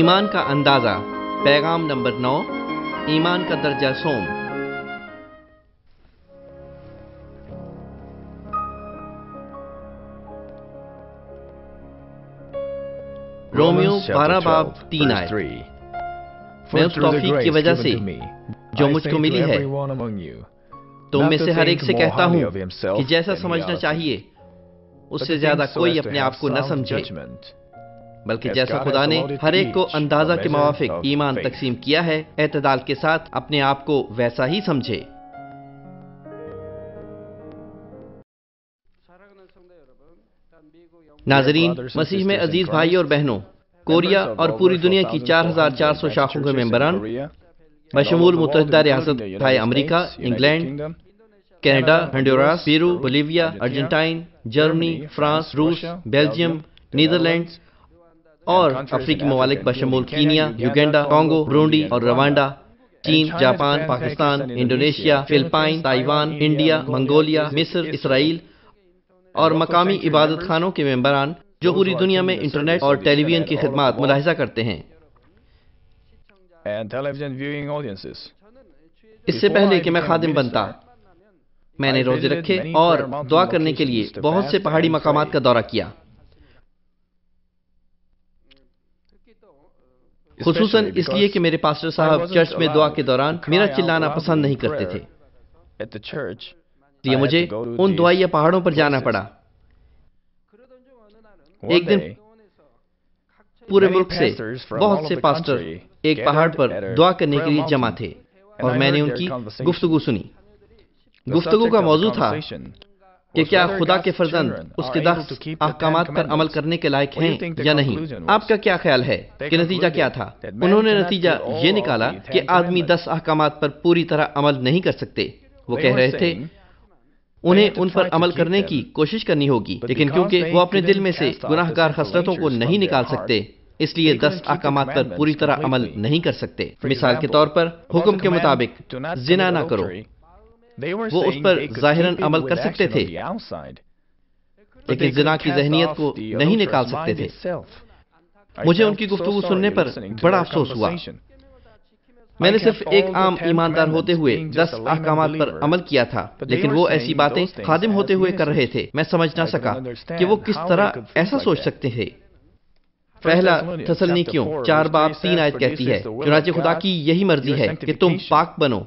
ایمان کا اندازہ پیغام نمبر نو ایمان کا درجہ سوم۔ رومیو بارہ باب تین آئے۔ میں اس توفیق کی وجہ سے جو مجھ کو ملی ہے تم میں سے ہر ایک سے کہتا ہوں کہ جیسا سمجھنا چاہیے اس سے زیادہ کوئی اپنے آپ کو نہ سمجھے۔ بلکہ جیسا خدا نے ہر ایک کو اندازہ کے موافق ایمان تقسیم کیا ہے اعتدال کے ساتھ اپنے آپ کو ویسا ہی سمجھے۔ ناظرین مسیح میں عزیز بھائی اور بہنوں کوریا اور پوری دنیا کی چار ہزار چار سو شاخوں کے ممبران بشمول متحدہ ریاست ہائے امریکہ England Canada Honduras Peru Bolivia Argentina Germany France روس بیلجیم نیدرلینڈ اور افریقی ممالک بشمول کینیا یوگینڈا کانگو برونڈی اور روانڈا چین Japan Pakistan Indonesia Philippines Taiwan India Mongolia مصر اسرائیل اور مقامی عبادت خانوں کے ممبران جو پوری دنیا میں انٹرنیٹ اور ٹیلی ویژن کی خدمات ملاحظہ کرتے ہیں۔ اس سے پہلے کہ میں خادم بنتا میں نے روزے رکھے اور دعا کرنے کے لیے بہت سے پہاڑی مقامات کا دورہ کیا۔ خصوصاً اس لیے کہ میرے پاسٹر صاحب چرچ میں دعا کے دوران میرا چلانا پسند نہیں کرتے تھے۔ یہ مجھے ان دعائیا پہاڑوں پر جانا پڑا۔ ایک دن پورے ملک سے بہت سے پاسٹر ایک پہاڑ پر دعا کرنے کے لیے جمع تھے اور میں نے ان کی گفتگو سنی۔ گفتگو کا موضوع تھا کہ کیا خدا کے فرزند اس کے دس احکامات پر عمل کرنے کے لائق ہیں یا نہیں؟ آپ کا کیا خیال ہے کہ نتیجہ کیا تھا؟ انہوں نے نتیجہ یہ نکالا کہ آدمی دس احکامات پر پوری طرح عمل نہیں کر سکتے۔ وہ کہہ رہے تھے انہیں ان پر عمل کرنے کی کوشش کرنی ہوگی لیکن کیونکہ وہ اپنے دل میں سے گناہ گار خسرتوں کو نہیں نکال سکتے اس لیے دس احکامات پر پوری طرح عمل نہیں کر سکتے۔ مثال کے طور پر حکم کے مطابق زنا نہ کرو۔ وہ اس پر ظاہراً عمل کر سکتے تھے۔ لیکن زنا کی ذہنیت کو نہیں نکال سکتے تھے۔ مجھے ان کی گفتگو سننے پر بڑا افسوس ہوا۔ میں نے صرف ایک عام ایماندار ہوتے ہوئے دس احکامات پر عمل کیا تھا لیکن وہ ایسی باتیں خادم ہوتے ہوئے کر رہے تھے۔ میں سمجھ نہ سکا کہ وہ کس طرح ایسا سوچ سکتے تھے۔ پہلا تسلنی کیوں چار باب تین آیت کہتی ہے چنانچہ خدا کی یہی مرضی ہے کہ تم پاک بنو۔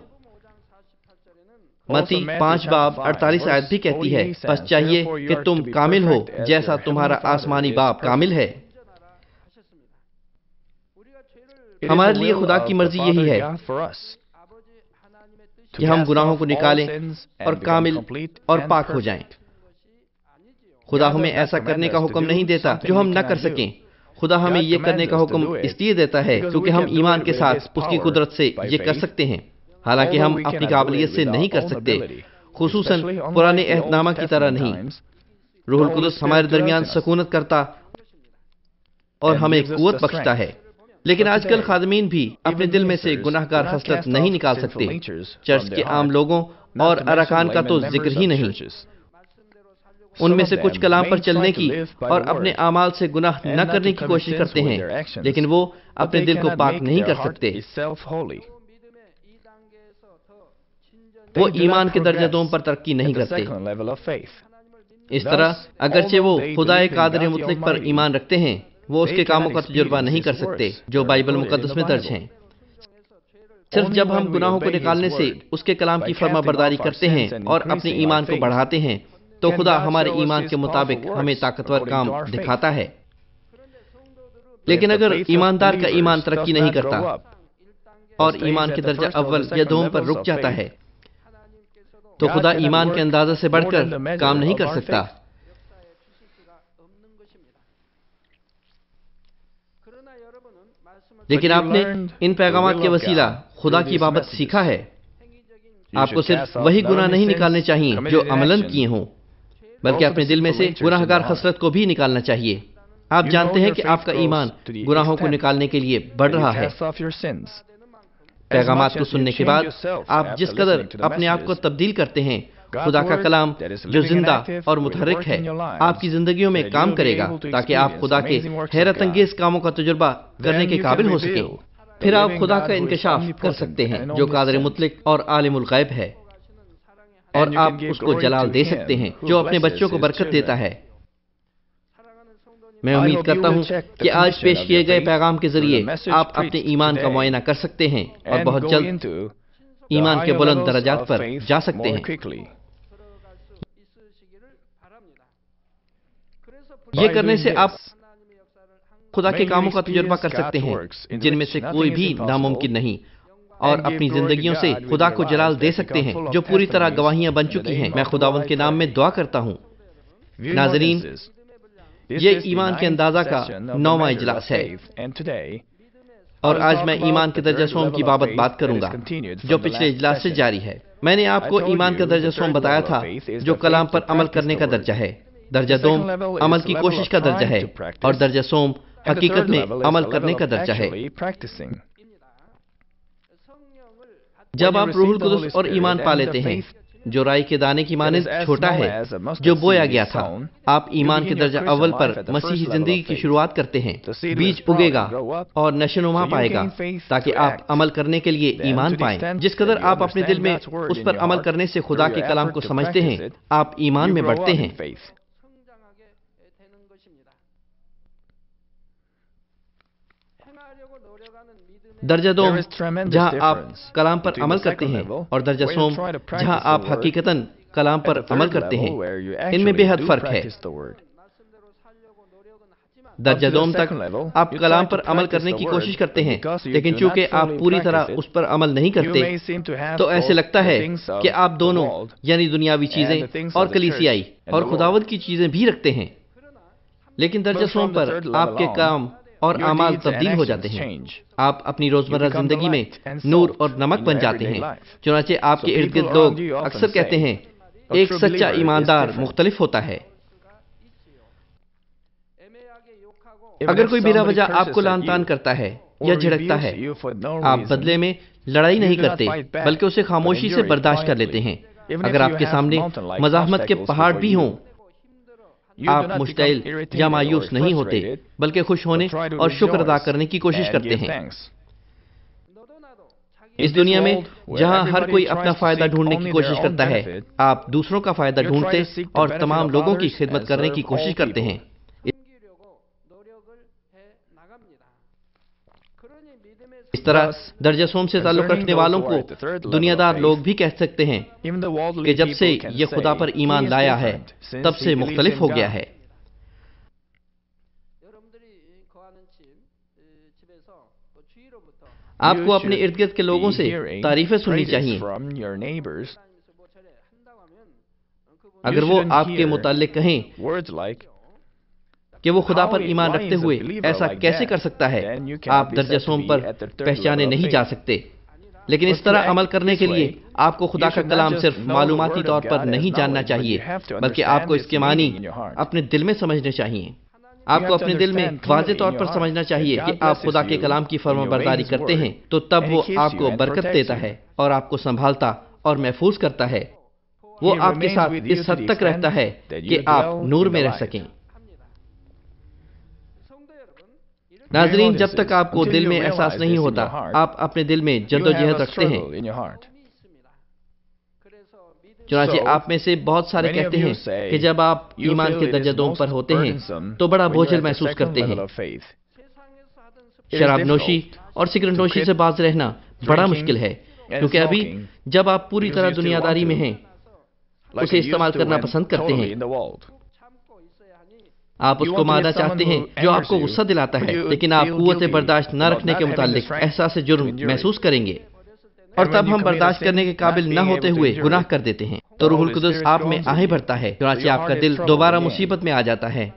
متی پانچ باب اڑتالیس آیت بھی کہتی ہے بس چاہیے کہ تم کامل ہو جیسا تمہارا آسمانی باپ کامل ہے۔ ہمارے لیے خدا کی مرضی یہی ہے کہ ہم گناہوں کو نکالیں اور کامل اور پاک ہو جائیں۔ خدا ہمیں ایسا کرنے کا حکم نہیں دیتا جو ہم نہ کر سکیں۔ خدا ہمیں یہ کرنے کا حکم اس لیے دیتا ہے کیونکہ ہم ایمان کے ساتھ اس کی قدرت سے یہ کر سکتے ہیں۔ حالانکہ ہم اپنی قابلیت سے نہیں کر سکتے خصوصاً پرانے عہد نامہ کی طرح نہیں۔ روح القدس ہمارے درمیان سکونت کرتا اور ہمیں قوت بخشتا ہے۔ لیکن آج کل خادمین بھی اپنے دل میں سے گناہ گار خصلت نہیں نکال سکتے۔ چرچ کے عام لوگوں اور ارکان کا تو ذکر ہی نہیں۔ ان میں سے کچھ کلام پر چلنے کی اور اپنے اعمال سے گناہ نہ کرنے کی کوشش کرتے ہیں لیکن وہ اپنے دل کو پاک نہیں کر سکتے۔ وہ ایمان کے درجہ دوم پر ترقی نہیں کرتے۔ اس طرح اگرچہ وہ خدا قادر مطلق پر ایمان رکھتے ہیں وہ اس کے کاموں کا تجربہ نہیں کر سکتے جو بائبل مقدس میں درج ہیں۔ صرف جب ہم گناہوں کو نکالنے سے اس کے کلام کی فرما برداری کرتے ہیں اور اپنے ایمان کو بڑھاتے ہیں تو خدا ہمارے ایمان کے مطابق ہمیں طاقتور کام دکھاتا ہے۔ لیکن اگر ایماندار کا ایمان ترقی نہیں کرتا اور ایمان کے درجہ اول یا دوم پر رک جاتا ہے تو خدا ایمان کے اندازہ سے بڑھ کر کام نہیں کر سکتا۔ لیکن آپ نے ان پیغامات کے وسیلہ خدا کی بابت سیکھا ہے۔ آپ کو صرف وہی گناہ نہیں نکالنے چاہیے جو عملاً کیے ہوں بلکہ اپنے دل میں سے گناہ گار خسرت کو بھی نکالنا چاہیے۔ آپ جانتے ہیں کہ آپ کا ایمان گناہوں کو نکالنے کے لیے بڑھ رہا ہے۔ پیغامات کو سننے کے بعد آپ جس قدر اپنے آپ کو تبدیل کرتے ہیں خدا کا کلام جو زندہ اور متحرک ہے آپ کی زندگیوں میں کام کرے گا تاکہ آپ خدا کے حیرت انگیز کاموں کا تجربہ کرنے کے قابل ہو سکیں پھر آپ خدا کا انکشاف کر سکتے ہیں جو قادر مطلق اور عالم الغیب ہے۔ اور آپ اس کو جلال دے سکتے ہیں جو اپنے بچوں کو برکت دیتا ہے۔ میں امید کرتا ہوں کہ آج پیش کیے گئے پیغام کے ذریعے آپ اپنے ایمان کا معائنہ کر سکتے ہیں اور بہت جلد ایمان کے بلند درجات پر جا سکتے ہیں۔ یہ کرنے سے آپ خدا کے کاموں کا تجربہ کر سکتے ہیں جن میں سے کوئی بھی ناممکن نہیں اور اپنی زندگیوں سے خدا کو جلال دے سکتے ہیں۔ جو پوری طرح گواہیاں بن چکی ہیں۔ میں خداون کے نام میں دعا کرتا ہوں۔ ناظرین یہ ایمان کے اندازہ کا نوواں اجلاس ہے۔ اور آج میں ایمان کے درجہ سوم کی بابت بات کروں گا جو پچھلے اجلاس سے جاری ہے۔ میں نے آپ کو ایمان کا درجہ سوم بتایا تھا جو کلام پر عمل کرنے کا درجہ ہے۔ درجہ دوم عمل کی کوشش کا درجہ ہے۔ اور درجہ سوم حقیقت میں عمل کرنے کا درجہ ہے۔ جب آپ روح القدس اور ایمان پا لیتے ہیں جو رائی کے دانے کی مانند چھوٹا ہے جو بویا گیا تھا۔ آپ ایمان کے درجہ اول پر مسیحی زندگی کی شروعات کرتے ہیں۔ بیج اگے گا اور نشنما پائے گا تاکہ آپ عمل کرنے کے لیے ایمان پائیں۔ جس قدر آپ اپنے دل میں اس پر عمل کرنے سے خدا کے کلام کو سمجھتے ہیں۔ آپ ایمان میں بڑھتے ہیں۔ درجہ دوم جہاں آپ کلام پر عمل کرتے ہیں اور درجہ سوم جہاں آپ حقیقتاً کلام پر عمل کرتے ہیں ان میں بے حد فرق ہے۔ درجہ دوم تک آپ کلام پر عمل کرنے کی کوشش کرتے ہیں لیکن چونکہ آپ پوری طرح اس پر عمل نہیں کرتے تو ایسے لگتا ہے کہ آپ دونوں یعنی دنیاوی چیزیں اور کلیسیائی اور خداوت کی چیزیں بھی رکھتے ہیں۔ لیکن درجہ سوم پر آپ کے کام اور اعمال تبدیل ہو جاتے ہیں۔ آپ اپنی روزمرہ زندگی میں نور اور نمک بن جاتے ہیں۔ چنانچہ آپ کے ارد گرد لوگ اکثر کہتے ہیں ایک سچا ایماندار مختلف ہوتا ہے۔ اگر کوئی بلا وجہ آپ کو لان تان کرتا ہے یا جھڑکتا ہے آپ بدلے میں لڑائی نہیں کرتے بلکہ اسے خاموشی سے برداشت کر لیتے ہیں۔ اگر آپ کے سامنے مزاحمت کے پہاڑ بھی ہوں آپ مشتعل یا مایوس نہیں ہوتے بلکہ خوش ہونے اور شکر ادا کرنے کی کوشش کرتے ہیں۔ اس دنیا میں جہاں ہر کوئی اپنا فائدہ ڈھونڈنے کی کوشش کرتا ہے۔ آپ دوسروں کا فائدہ ڈھونڈتے اور تمام لوگوں کی خدمت کرنے کی کوشش کرتے ہیں۔ اس طرح درجہ سوم سے تعلق رکھنے والوں کو دنیا دار لوگ بھی کہہ سکتے ہیں کہ جب سے یہ خدا پر ایمان لایا ہے تب سے مختلف ہو گیا ہے۔ آپ کو اپنے ارد گرد کے لوگوں سے تعریفیں سننی چاہیے۔ اگر وہ آپ کے متعلق کہیں کہ وہ خدا پر ایمان رکھتے ہوئے ایسا کیسے کر سکتا ہے؟ آپ درجہ سوم پر پہچانے نہیں جا سکتے۔ لیکن اس طرح عمل کرنے کے لیے آپ کو خدا کا کلام صرف معلوماتی طور پر نہیں جاننا چاہیے بلکہ آپ کو اس کے معنی اپنے دل میں سمجھنے چاہیے۔ آپ کو اپنے دل میں واضح طور پر سمجھنا چاہیے کہ آپ خدا کے کلام کی فرما برداری کرتے ہیں تو تب وہ آپ کو برکت دیتا ہے اور آپ کو سنبھالتا اور محفوظ کرتا ہے۔ وہ آپ کے ساتھ اس حد تک رہتا ہے کہ آپ نور میں رہ سکیں ناظرین جب تک آپ کو دل میں احساس نہیں ہوتا آپ اپنے دل میں جد و جہد رکھتے ہیں۔ چنانچہ آپ میں سے بہت سارے کہتے ہیں کہ جب آپ ایمان کے درجہ دوم پر ہوتے ہیں تو بڑا بوجھل محسوس کرتے ہیں۔ شراب نوشی اور سگرٹ نوشی سے باز رہنا بڑا مشکل ہے کیونکہ ابھی جب آپ پوری طرح دنیا داری میں ہیں اسے استعمال کرنا پسند کرتے ہیں۔ آپ اس کو مادہ چاہتے ہیں جو آپ کو غصہ دلاتا ہے لیکن آپ قوت برداشت نہ رکھنے کے متعلق احساس جرم محسوس کریں گے۔ اور تب ہم برداشت کرنے کے قابل نہ ہوتے ہوئے گناہ کر دیتے ہیں۔ تو روح القدس آپ میں آہیں بھرتا ہے چنانچہ آپ کا دل دوبارہ مصیبت میں آ جاتا ہے۔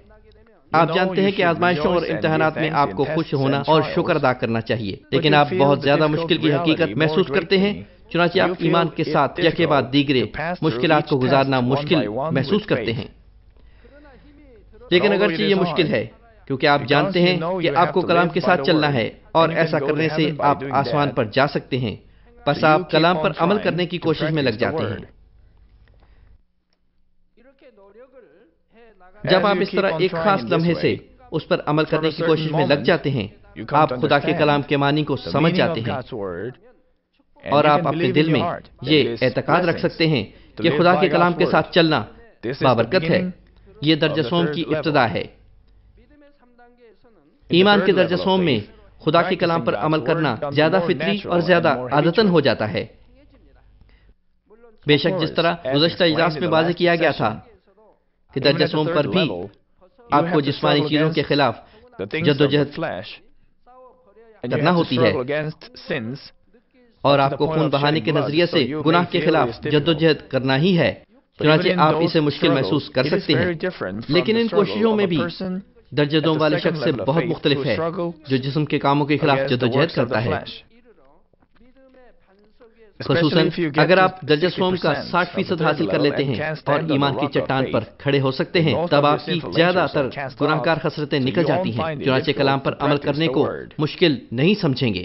آپ جانتے ہیں کہ آزمائشوں اور امتحانات میں آپ کو خوش ہونا اور شکر ادا کرنا چاہیے۔ لیکن آپ بہت زیادہ مشکل کی حقیقت محسوس کرتے ہیں چنانچہ آپ ایمان کے ساتھ کے بعد دیگرے مشکلات کو گزارنا مشکل محسوس کرتے ہیں لیکن اگرچہ یہ مشکل ہے کیونکہ آپ جانتے ہیں کہ آپ کو کلام کے ساتھ چلنا ہے اور ایسا کرنے سے آپ آسمان پر جا سکتے ہیں بس آپ کلام پر عمل کرنے کی کوشش میں لگ جاتے ہیں۔ جب آپ اس طرح ایک خاص لمحے سے اس پر عمل کرنے کی کوشش میں لگ جاتے ہیں آپ خدا کے کلام کے معنی کو سمجھ جاتے ہیں۔ اور آپ اپنے دل میں یہ اعتقاد رکھ سکتے ہیں کہ خدا کے کلام کے ساتھ چلنا بابرکت ہے۔ یہ درجہ سوم کی ابتدا ہے۔ ایمان کے درجہ سوم میں خدا کے کلام پر عمل کرنا زیادہ فطری اور زیادہ عادتن ہو جاتا ہے۔ بے شک جس طرح گزشتہ اجلاس میں واضح کیا گیا تھا کہ درجہ سوم پر بھی آپ کو جسمانی چیزوں کے خلاف جد و جہد کرنا ہوتی ہے۔ اور آپ کو خون بہانے کے نظریے سے گناہ کے خلاف جد و جہد کرنا ہی ہے۔ چنانچہ آپ اسے مشکل محسوس کر سکتے ہیں۔ لیکن ان کوششوں میں بھی درجہ دوم والے شخص سے بہت مختلف ہے۔ جو جسم کے کاموں کے خلاف جد و جہد کرتا ہے۔ خصوصاً اگر آپ درجہ سوم کا ساٹھ فیصد حاصل کر لیتے ہیں اور ایمان کی چٹان پر کھڑے ہو سکتے ہیں تب آپ کی زیادہ تر گناہ کار خسرتیں نکل جاتی ہیں۔ چنانچہ کلام پر عمل کرنے کو مشکل نہیں سمجھیں گے۔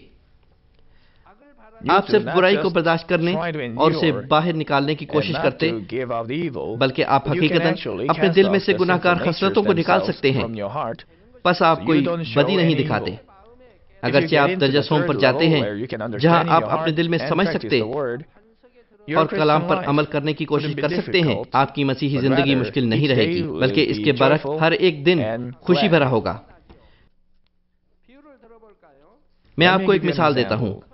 آپ صرف برائی کو برداشت کرنے اور اسے باہر نکالنے کی کوشش کرتے بلکہ آپ حقیقت اپنے دل میں سے گناہ کار خسرتوں کو نکال سکتے ہیں بس آپ کوئی بدی نہیں دکھاتے اگرچہ آپ درجہ سوم پر جاتے ہیں جہاں آپ اپنے دل میں سمجھ سکتے اور کلام پر عمل کرنے کی کوشش کر سکتے ہیں آپ کی مسیحی زندگی مشکل نہیں رہے گی بلکہ اس کے برف ہر ایک دن خوشی بھرا ہوگا۔ میں آپ کو ایک مثال دیتا ہوں۔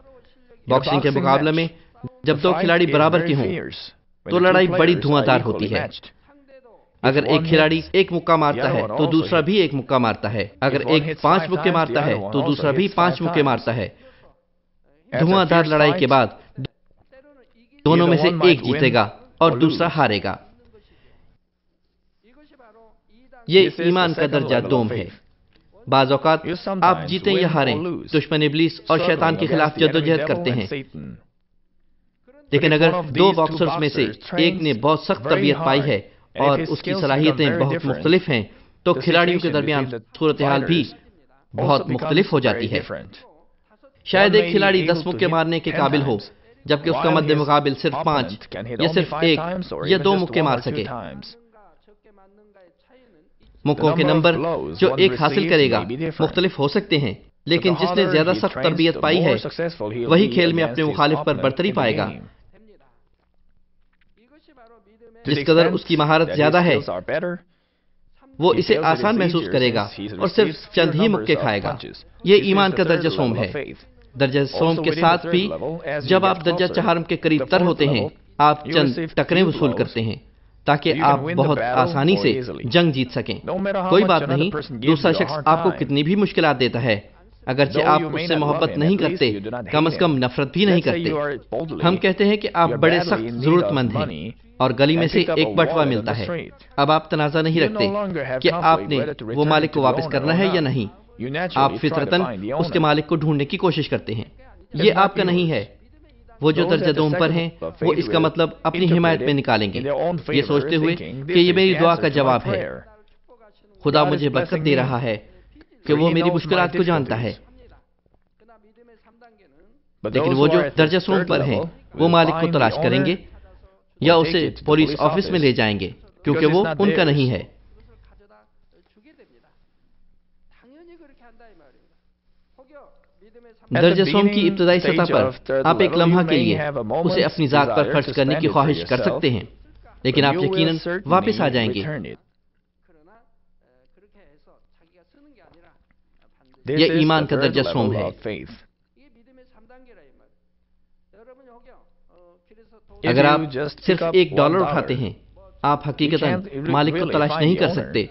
باکسنگ کے مقابلے میں جب دو کھلاڑی برابر کے ہوں تو لڑائی بڑی دھواں دار ہوتی ہے۔ اگر ایک کھلاڑی ایک مکہ مارتا ہے تو دوسرا بھی ایک مکہ مارتا ہے۔ اگر ایک پانچ مکے مارتا ہے تو دوسرا بھی پانچ مکے مارتا ہے۔ دھواں دار لڑائی کے بعد دونوں میں سے ایک جیتے گا اور دوسرا ہارے گا۔ یہ ایمان کا درجہ دوم ہے۔ بعض اوقات آپ جیتیں یا ہاریں دشمن ابلیس اور شیطان کے خلاف جد و جہد کرتے ہیں۔ لیکن اگر دو باکسرز میں سے ایک نے بہت سخت طبیعت پائی ہے اور اس کی صلاحیتیں بہت مختلف ہیں تو کھلاڑیوں کے درمیان صورتحال بھی بہت مختلف ہو جاتی ہے۔ شاید ایک کھلاڑی دس مکے مارنے کے قابل ہو جبکہ اس کا مد مقابل صرف پانچ یا صرف ایک یا دو مکے مار سکے۔ مکوں کے نمبر جو ایک حاصل کرے گا مختلف ہو سکتے ہیں لیکن جس نے زیادہ سخت تربیت پائی ہے وہی کھیل میں اپنے مخالف پر برتری پائے گا۔ جس قدر اس کی مہارت زیادہ ہے وہ اسے آسان محسوس کرے گا اور صرف چند ہی مکے کھائے گا۔ یہ ایمان کا درجہ سوم ہے۔ درجہ سوم کے ساتھ بھی جب آپ درجہ چہارم کے قریب تر ہوتے ہیں آپ چند ٹکریں وصول کرتے ہیں۔ تاکہ آپ بہت آسانی سے جنگ جیت سکیں۔ کوئی بات نہیں دوسرا شخص آپ کو کتنی بھی مشکلات دیتا ہے اگرچہ آپ اس سے محبت نہیں کرتے کم از کم نفرت بھی نہیں کرتے۔ ہم کہتے ہیں کہ آپ بڑے سخت ضرورت مند ہیں اور گلی میں سے ایک بٹوا ملتا ہے۔ اب آپ تنازع نہیں رکھتے کہ آپ نے وہ مالک کو واپس کرنا ہے یا نہیں؟ آپ فطرتن اس کے مالک کو ڈھونڈنے کی کوشش کرتے ہیں۔ یہ آپ کا نہیں ہے۔ وہ جو درجہ دوم پر ہیں وہ اس کا مطلب اپنی حمایت میں نکالیں گے۔ یہ سوچتے ہوئے کہ یہ میری دعا کا جواب ہے۔ خدا مجھے برکت دے رہا ہے کہ وہ میری مشکلات کو جانتا ہے۔ لیکن وہ جو درجہ سوم پر ہیں وہ مالک کو تلاش کریں گے یا اسے پولیس آفس میں لے جائیں گے کیونکہ وہ ان کا نہیں ہے۔ درجہ سوم کی ابتدائی سطح پر آپ ایک لمحہ کے لیے اسے اپنی ذات پر خرچ کرنے کی خواہش کر سکتے ہیں۔ لیکن آپ یقیناً واپس آ جائیں گے۔ یہ ایمان کا درجہ سوم ہے۔ اگر آپ صرف ایک ڈالر اٹھاتے ہیں آپ حقیقت مالک کو تلاش نہیں کر سکتے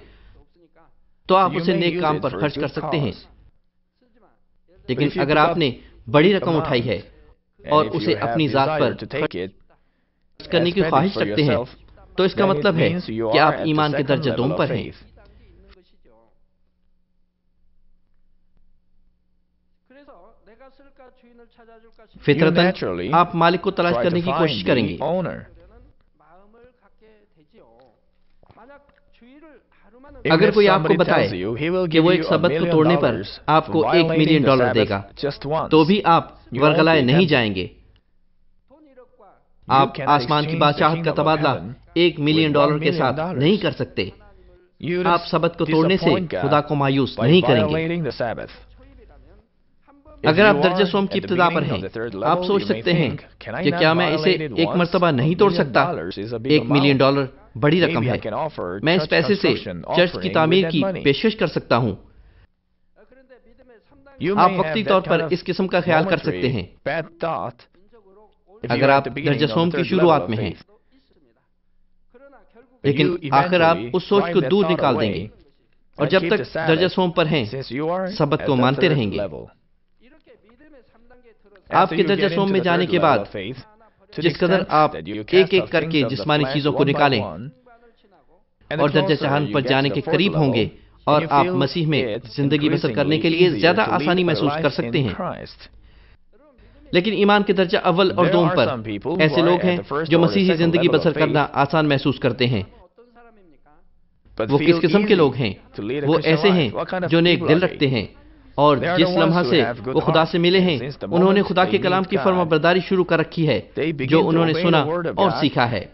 تو آپ اسے نیک کام پر خرچ کر سکتے ہیں۔ لیکن اگر آپ نے بڑی رقم اٹھائی ہے اور اسے اپنی ذات پر کرنے کی خواہش رکھتے ہیں تو اس کا مطلب ہے کہ آپ ایمان کے درجہ دوم پر ہیں۔ فطرتاً آپ مالک کو تلاش کرنے کی کوشش کریں گے۔ اگر کوئی آپ کو بتائے کہ وہ ایک سبت کو توڑنے پر آپ کو ایک ملین ڈالر دے گا تو بھی آپ ورگلائے نہیں جائیں گے۔ آپ آسمان کی بادشاہت کا تبادلہ ایک ملین ڈالر کے ساتھ نہیں کر سکتے۔ آپ سبت کو توڑنے سے خدا کو مایوس نہیں کریں گے۔ اگر آپ درجہ سوم کی ابتدا پر ہیں آپ سوچ سکتے ہیں کہ کیا میں اسے ایک مرتبہ نہیں توڑ سکتا؟ ایک ملین ڈالر بڑی رقم ہے۔ میں اس پیسے سے چرچ کی تعمیر کی پیشکش کر سکتا ہوں۔ آپ وقتی طور پر اس قسم کا خیال کر سکتے ہیں۔ اگر آپ درجہ سوم کی شروعات میں ہیں۔ لیکن آخر آپ اس سوچ کو دور نکال دیں گے۔ اور جب تک درجہ سوم پر ہیں سبت کو مانتے رہیں گے۔ آپ کے درجہ سوم میں جانے کے بعد جس قدر آپ ایک ایک کر کے جسمانی چیزوں کو نکالیں اور درجہ چہان پر جانے کے قریب ہوں گے اور آپ مسیح میں زندگی بسر کرنے کے لیے زیادہ آسانی محسوس کر سکتے ہیں۔ لیکن ایمان کے درجہ اول اور دوم پر ایسے لوگ ہیں جو مسیحی زندگی بسر کرنا آسان محسوس کرتے ہیں۔ وہ کس قسم کے لوگ ہیں؟ وہ ایسے ہیں جو نیک دل رکھتے ہیں۔ اور جس لمحہ سے وہ خدا سے ملے ہیں انہوں نے خدا کے کلام کی فرما برداری شروع کر رکھی ہے جو انہوں نے سنا اور سیکھا ہے۔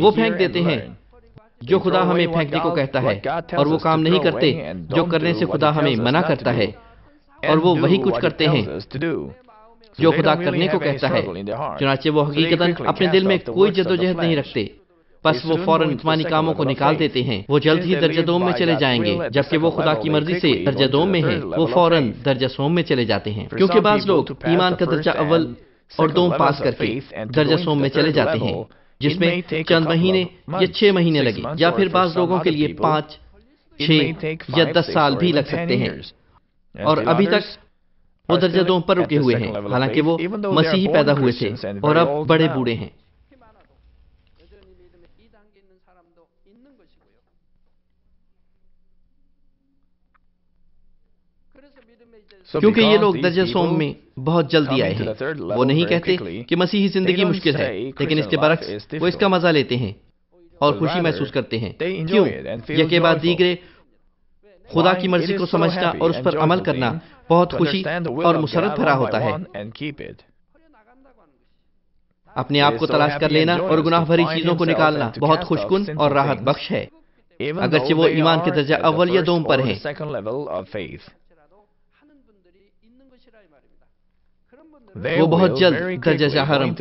وہ پھینک دیتے ہیں جو خدا ہمیں پھینکنے کو کہتا ہے اور وہ کام نہیں کرتے جو کرنے سے خدا ہمیں منع کرتا ہے اور وہ وہی کچھ کرتے ہیں جو خدا کرنے کو کہتا ہے۔ چنانچہ وہ حقیقتاً اپنے دل میں کوئی جد و جہد نہیں رکھتے۔ بس وہ فوراً جسمانی کاموں کو نکال دیتے ہیں۔ وہ جلد ہی درجہ دوم میں چلے جائیں گے جبکہ وہ خدا کی مرضی سے درجہ دوم میں ہیں۔ وہ فوراً درجہ سوم میں چلے جاتے ہیں۔ کیونکہ بعض لوگ ایمان کا درجہ اول اور دوم پاس کر کے درجہ سوم میں چلے جاتے ہیں جس میں چند مہینے یا چھ مہینے لگے یا پھر بعض لوگوں کے لیے پانچ چھ یا دس سال بھی لگ سکتے ہیں۔ اور ابھی تک وہ درجہ دوم پر رکے ہوئے ہیں۔ حالانکہ وہ مسیحی پیدا ہوئے تھے اور اب بڑے بوڑھے ہیں کیونکہ یہ لوگ درجہ سوم میں بہت جلدی آئے ہیں۔ وہ نہیں کہتے کہ مسیحی زندگی مشکل ہے لیکن اس کے برعکس وہ اس کا مزہ لیتے ہیں اور خوشی محسوس کرتے ہیں۔ کیوں؟ یہ بعد دیگرے خدا کی مرضی کو سمجھنا اور اس پر عمل کرنا بہت خوشی اور مسرت بھرا ہوتا ہے۔ اپنے آپ کو تلاش کر لینا اور گناہ بھری چیزوں کو نکالنا بہت خوشکن اور راحت بخش ہے۔ اگرچہ وہ ایمان کے درجہ اول یا دوم پر ہیں۔ وہ بہت جلد درجہ جہرم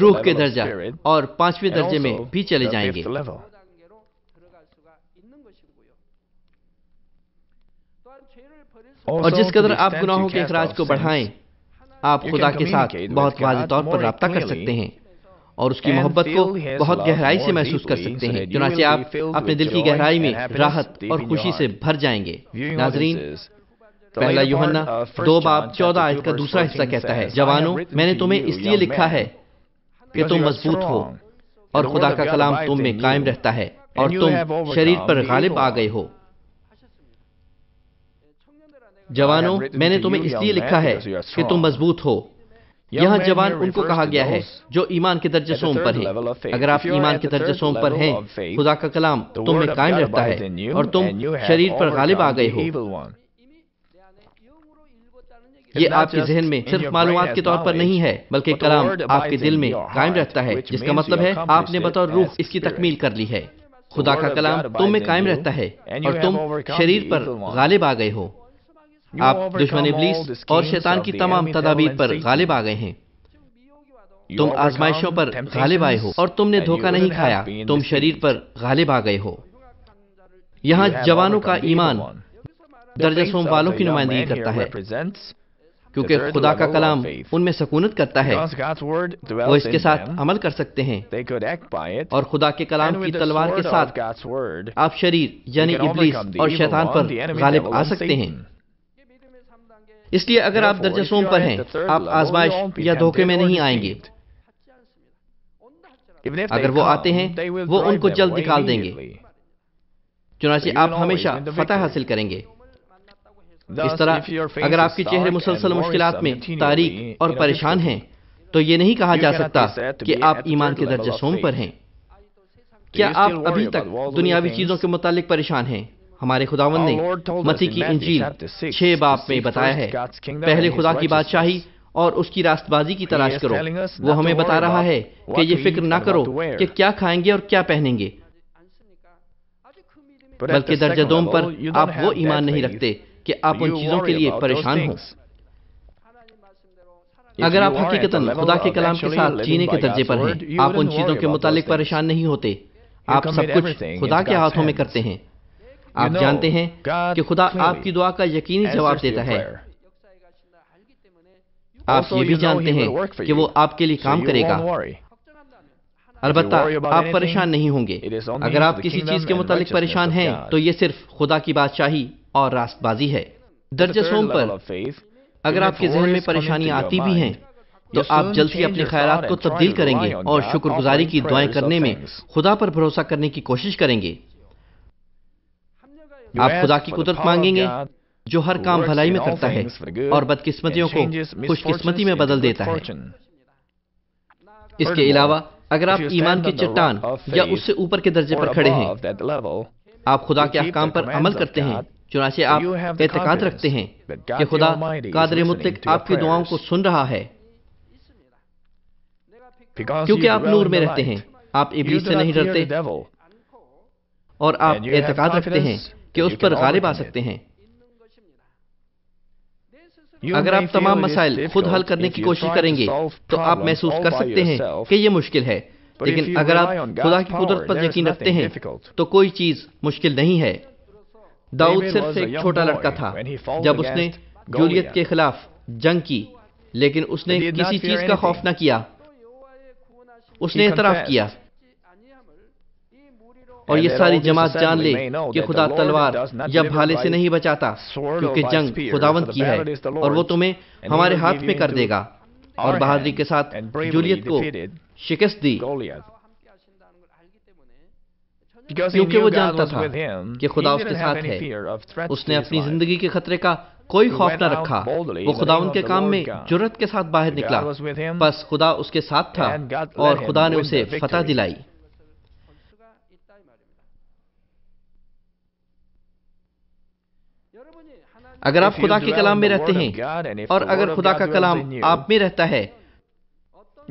روح کے درجہ اور پانچویں درجے میں بھی چلے جائیں گے۔ اور جس قدر آپ گناہوں کے اخراج کو بڑھائیں آپ خدا کے ساتھ بہت واضح طور پر رابطہ کر سکتے ہیں اور اس کی محبت کو بہت گہرائی سے محسوس کر سکتے ہیں چنانچہ آپ اپنے دل کی گہرائی میں راحت اور خوشی سے بھر جائیں گے۔ ناظرین پہلا یوہنا دو باب چودہ آیت کا دوسرا حصہ کہتا ہے جوانوں میں نے تمہیں اس لیے لکھا ہے کہ تم مضبوط ہو اور خدا کا کلام تم میں قائم رہتا ہے اور تم شریر پر غالب آ گئے ہو۔ جوانوں میں نے تمہیں اس لیے لکھا ہے کہ تم مضبوط ہو۔ یہاں جوان ان کو کہا گیا ہے جو ایمان کے درجہ سوم پر ہیں۔ اگر آپ ایمان کے درجہ سوم پر ہیں خدا کا کلام تم میں قائم رہتا ہے اور تم شریر پر غالب آ گئے ہو۔ یہ آپ کے ذہن میں صرف معلومات کے طور پر نہیں ہے بلکہ کلام آپ کے دل میں قائم رہتا ہے جس کا مطلب ہے آپ نے بطور روح اس کی تکمیل کر لی ہے۔ خدا کا کلام تم میں قائم رہتا ہے اور تم شریر پر غالب آ گئے ہو۔ آپ دشمن ابلیس اور شیطان کی تمام تدابیر پر غالب آ گئے ہیں۔ تم آزمائشوں پر غالب آئے ہو اور تم نے دھوکہ نہیں کھایا تم شریر پر غالب آ گئے ہو۔ یہاں جوانوں کا ایمان درجہ سوم والوں کی نمائندگی کرتا ہے کیونکہ خدا کا کلام ان میں سکونت کرتا ہے وہ اس کے ساتھ عمل کر سکتے ہیں اور خدا کے کلام کی تلوار کے ساتھ آپ شریر یعنی ابلیس اور شیطان پر غالب آ سکتے ہیں۔ اس لیے اگر آپ درجہ سوم پر ہیں آپ آزمائش یا دھوکے میں نہیں آئیں گے۔ اگر وہ آتے ہیں وہ ان کو جلد نکال دیں گے۔ چنانچہ آپ ہمیشہ فتح حاصل کریں گے۔ اس طرح اگر آپ کے چہرے مسلسل مشکلات میں تاریخ اور پریشان ہیں تو یہ نہیں کہا جا سکتا کہ آپ ایمان کے درجہ سوم پر ہیں۔ کیا آپ ابھی تک دنیاوی چیزوں کے متعلق پریشان ہیں؟ ہمارے خداون نے متی کی انجیل چھ باپ میں بتایا ہے پہلے خدا کی بادشاہی اور اس کی راست بازی کی تلاش کرو۔ وہ ہمیں بتا رہا ہے کہ یہ فکر نہ کرو کہ کیا کھائیں گے اور کیا پہنیں گے۔ بلکہ درجہ دوم پر آپ وہ ایمان نہیں رکھتے کہ آپ ان چیزوں کے لیے پریشان ہوں۔ اگر آپ حقیقتاً خدا کے کلام کے ساتھ جینے کے درجے پر ہیں آپ ان چیزوں کے متعلق پریشان نہیں ہوتے۔ آپ سب کچھ خدا کے ہاتھوں میں کرتے ہیں۔ آپ جانتے ہیں کہ خدا آپ کی دعا کا یقینی جواب دیتا ہے۔ آپ یہ بھی جانتے ہیں کہ وہ آپ کے لیے کام کرے گا۔ البتہ آپ پریشان نہیں ہوں گے۔ اگر آپ کسی چیز کے متعلق پریشان ہیں تو یہ صرف خدا کی بادشاہی اور راست بازی ہے۔ درجہ سوم پر اگر آپ کے ذہن میں پریشانی آتی بھی ہیں تو آپ جلدی اپنے خیالات کو تبدیل کریں گے اور شکر گزاری کی دعائیں کرنے میں خدا پر بھروسہ کرنے کی کوشش کریں گے۔ آپ خدا کی قدرت مانگیں گے جو ہر کام بھلائی میں کرتا ہے اور بدقسمتیوں کو خوش قسمتی میں بدل دیتا ہے۔ اس کے علاوہ اگر آپ ایمان کے چٹان یا اس سے اوپر کے درجے پر کھڑے ہیں آپ خدا کے احکام پر عمل کرتے ہیں۔ چنانچہ آپ اعتقاد رکھتے ہیں کہ خدا قادر مطلق آپ کی دعاؤں کو سن رہا ہے۔ کیونکہ آپ نور میں رہتے ہیں آپ ابلیس سے نہیں ڈرتے۔ اور آپ اعتقاد رکھتے ہیں کہ اس پر غالب آ سکتے ہیں۔ اگر آپ تمام مسائل خود حل کرنے کی کوشش کریں گے تو آپ محسوس کر سکتے ہیں کہ یہ مشکل ہے۔ لیکن اگر آپ خدا کی قدرت پر یقین رکھتے ہیں تو کوئی چیز مشکل نہیں ہے۔ داؤد صرف ایک چھوٹا لڑکا تھا جب اس نے جولیت کے خلاف جنگ کی لیکن اس نے کسی چیز کا خوف نہ کیا۔ اس نے اعتراف کیا۔ اور یہ ساری جماعت جان لے کہ خدا تلوار یا بھالے سے نہیں بچاتا کیونکہ جنگ خداوند کی ہے اور وہ تمہیں ہمارے ہاتھ میں کر دے گا۔ اور بہادری کے ساتھ جولیت کو شکست دی۔ کیونکہ وہ جانتا تھا کہ خدا اس کے ساتھ ہے۔ اس نے اپنی زندگی کے خطرے کا کوئی خوف نہ رکھا۔ وہ خداون کے کام میں جرت کے ساتھ باہر نکلا۔ بس خدا اس کے ساتھ تھا اور خدا نے اسے فتح دلائی۔ اگر آپ خدا کے کلام میں رہتے ہیں اور اگر خدا کا کلام آپ میں رہتا ہے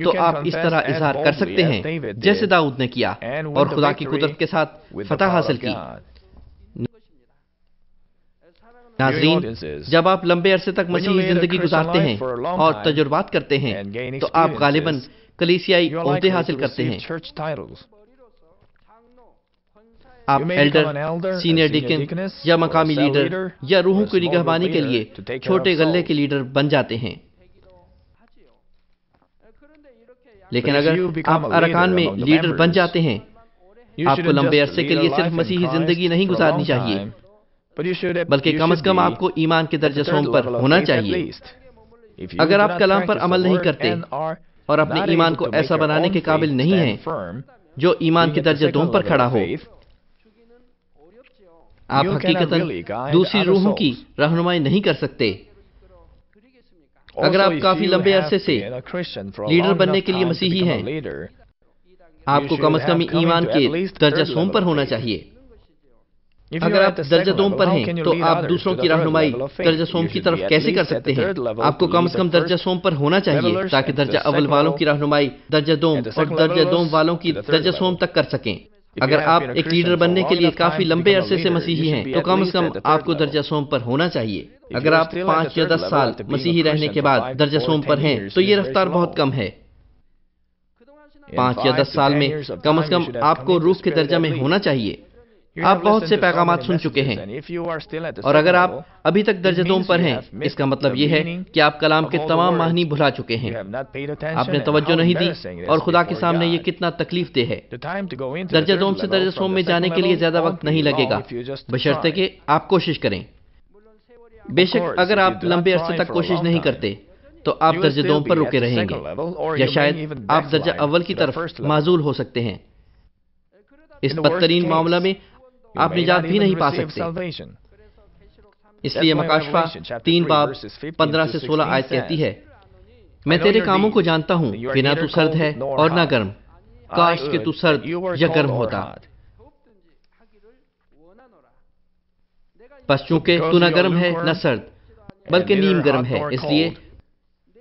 تو آپ اس طرح اظہار کر سکتے ہیں جیسے داؤد نے کیا اور خدا کی قدرت کے ساتھ فتح حاصل کی۔ ناظرین جب آپ لمبے عرصے تک مسیحی زندگی گزارتے ہیں اور تجربات کرتے ہیں تو آپ غالباً کلیسیائی عہدے حاصل کرتے ہیں۔ آپ ایلڈر سینئر ڈیکن یا مقامی لیڈر یا روحوں کی نگہبانی کے لیے چھوٹے گلے کے لیڈر بن جاتے ہیں۔ لیکن اگر آپ ارکان میں لیڈر بن جاتے ہیں آپ کو لمبے عرصے کے لیے صرف مسیحی زندگی نہیں گزارنی چاہیے بلکہ کم از کم آپ کو ایمان کے درجہ سوم پر ہونا چاہیے۔ اگر آپ کلام پر عمل نہیں کرتے اور اپنے ایمان کو ایسا بنانے کے قابل نہیں ہیں جو ایمان کے درجہ دوم پر کھڑا ہو۔ آپ حقیقت دوسری روحوں کی رہنمائی نہیں کر سکتے۔ اگر آپ کافی لمبے عرصے سے لیڈر بننے کے لیے مسیحی ہیں آپ کو کم از کم ایمان کے درجہ سوم پر ہونا چاہیے۔ اگر آپ درجہ دوم پر ہیں تو آپ دوسروں کی رہنمائی درجہ سوم کی طرف کیسے کر سکتے ہیں؟ آپ کو کم از کم درجہ سوم پر ہونا چاہیے تاکہ درجہ اول والوں کی رہنمائی درجہ دوم اور درجہ دوم والوں کی درجہ سوم تک کر سکیں۔ اگر آپ ایک لیڈر بننے کے لیے کافی لمبے عرصے سے مسیحی ہیں تو کم از کم آپ کو درجہ سوم پر ہونا چاہیے۔ اگر آپ پانچ یا دس سال مسیحی رہنے کے بعد درجہ سوم پر ہیں تو یہ رفتار بہت کم ہے۔ پانچ یا دس سال میں کم از کم آپ کو روح کے درجہ میں ہونا چاہیے۔ آپ بہت سے پیغامات سن چکے ہیں اور اگر آپ ابھی تک درجہ دوم پر ہیں اس کا مطلب یہ ہے کہ آپ کلام کے تمام معنی بھلا چکے ہیں۔ آپ نے توجہ نہیں دی اور خدا کے سامنے یہ کتنا تکلیف دہ ہے۔ درجہ دوم سے درجہ سوم میں جانے کے لیے زیادہ وقت نہیں لگے گا۔ بشرطے کہ آپ کوشش کریں۔ بے شک اگر آپ لمبے عرصے تک کوشش نہیں کرتے تو آپ درجہ دوم پر رکے رہیں گے۔ یا شاید آپ درجہ اول کی طرف معذول ہو سکتے ہیں۔ اس بدترین معاملہ میں آپ نجات بھی نہیں پا سکتے۔ اس لیے مکاشفہ تین باب پندرہ سے سولہ آیت کہتی ہے میں تیرے کاموں کو جانتا ہوں کہ نہ تو سرد ہے اور نہ گرم۔ کاش کہ تو سرد یا گرم ہوتا۔ بس چونکہ تو نہ گرم ہے نہ سرد بلکہ نیم گرم ہے۔ اس لیے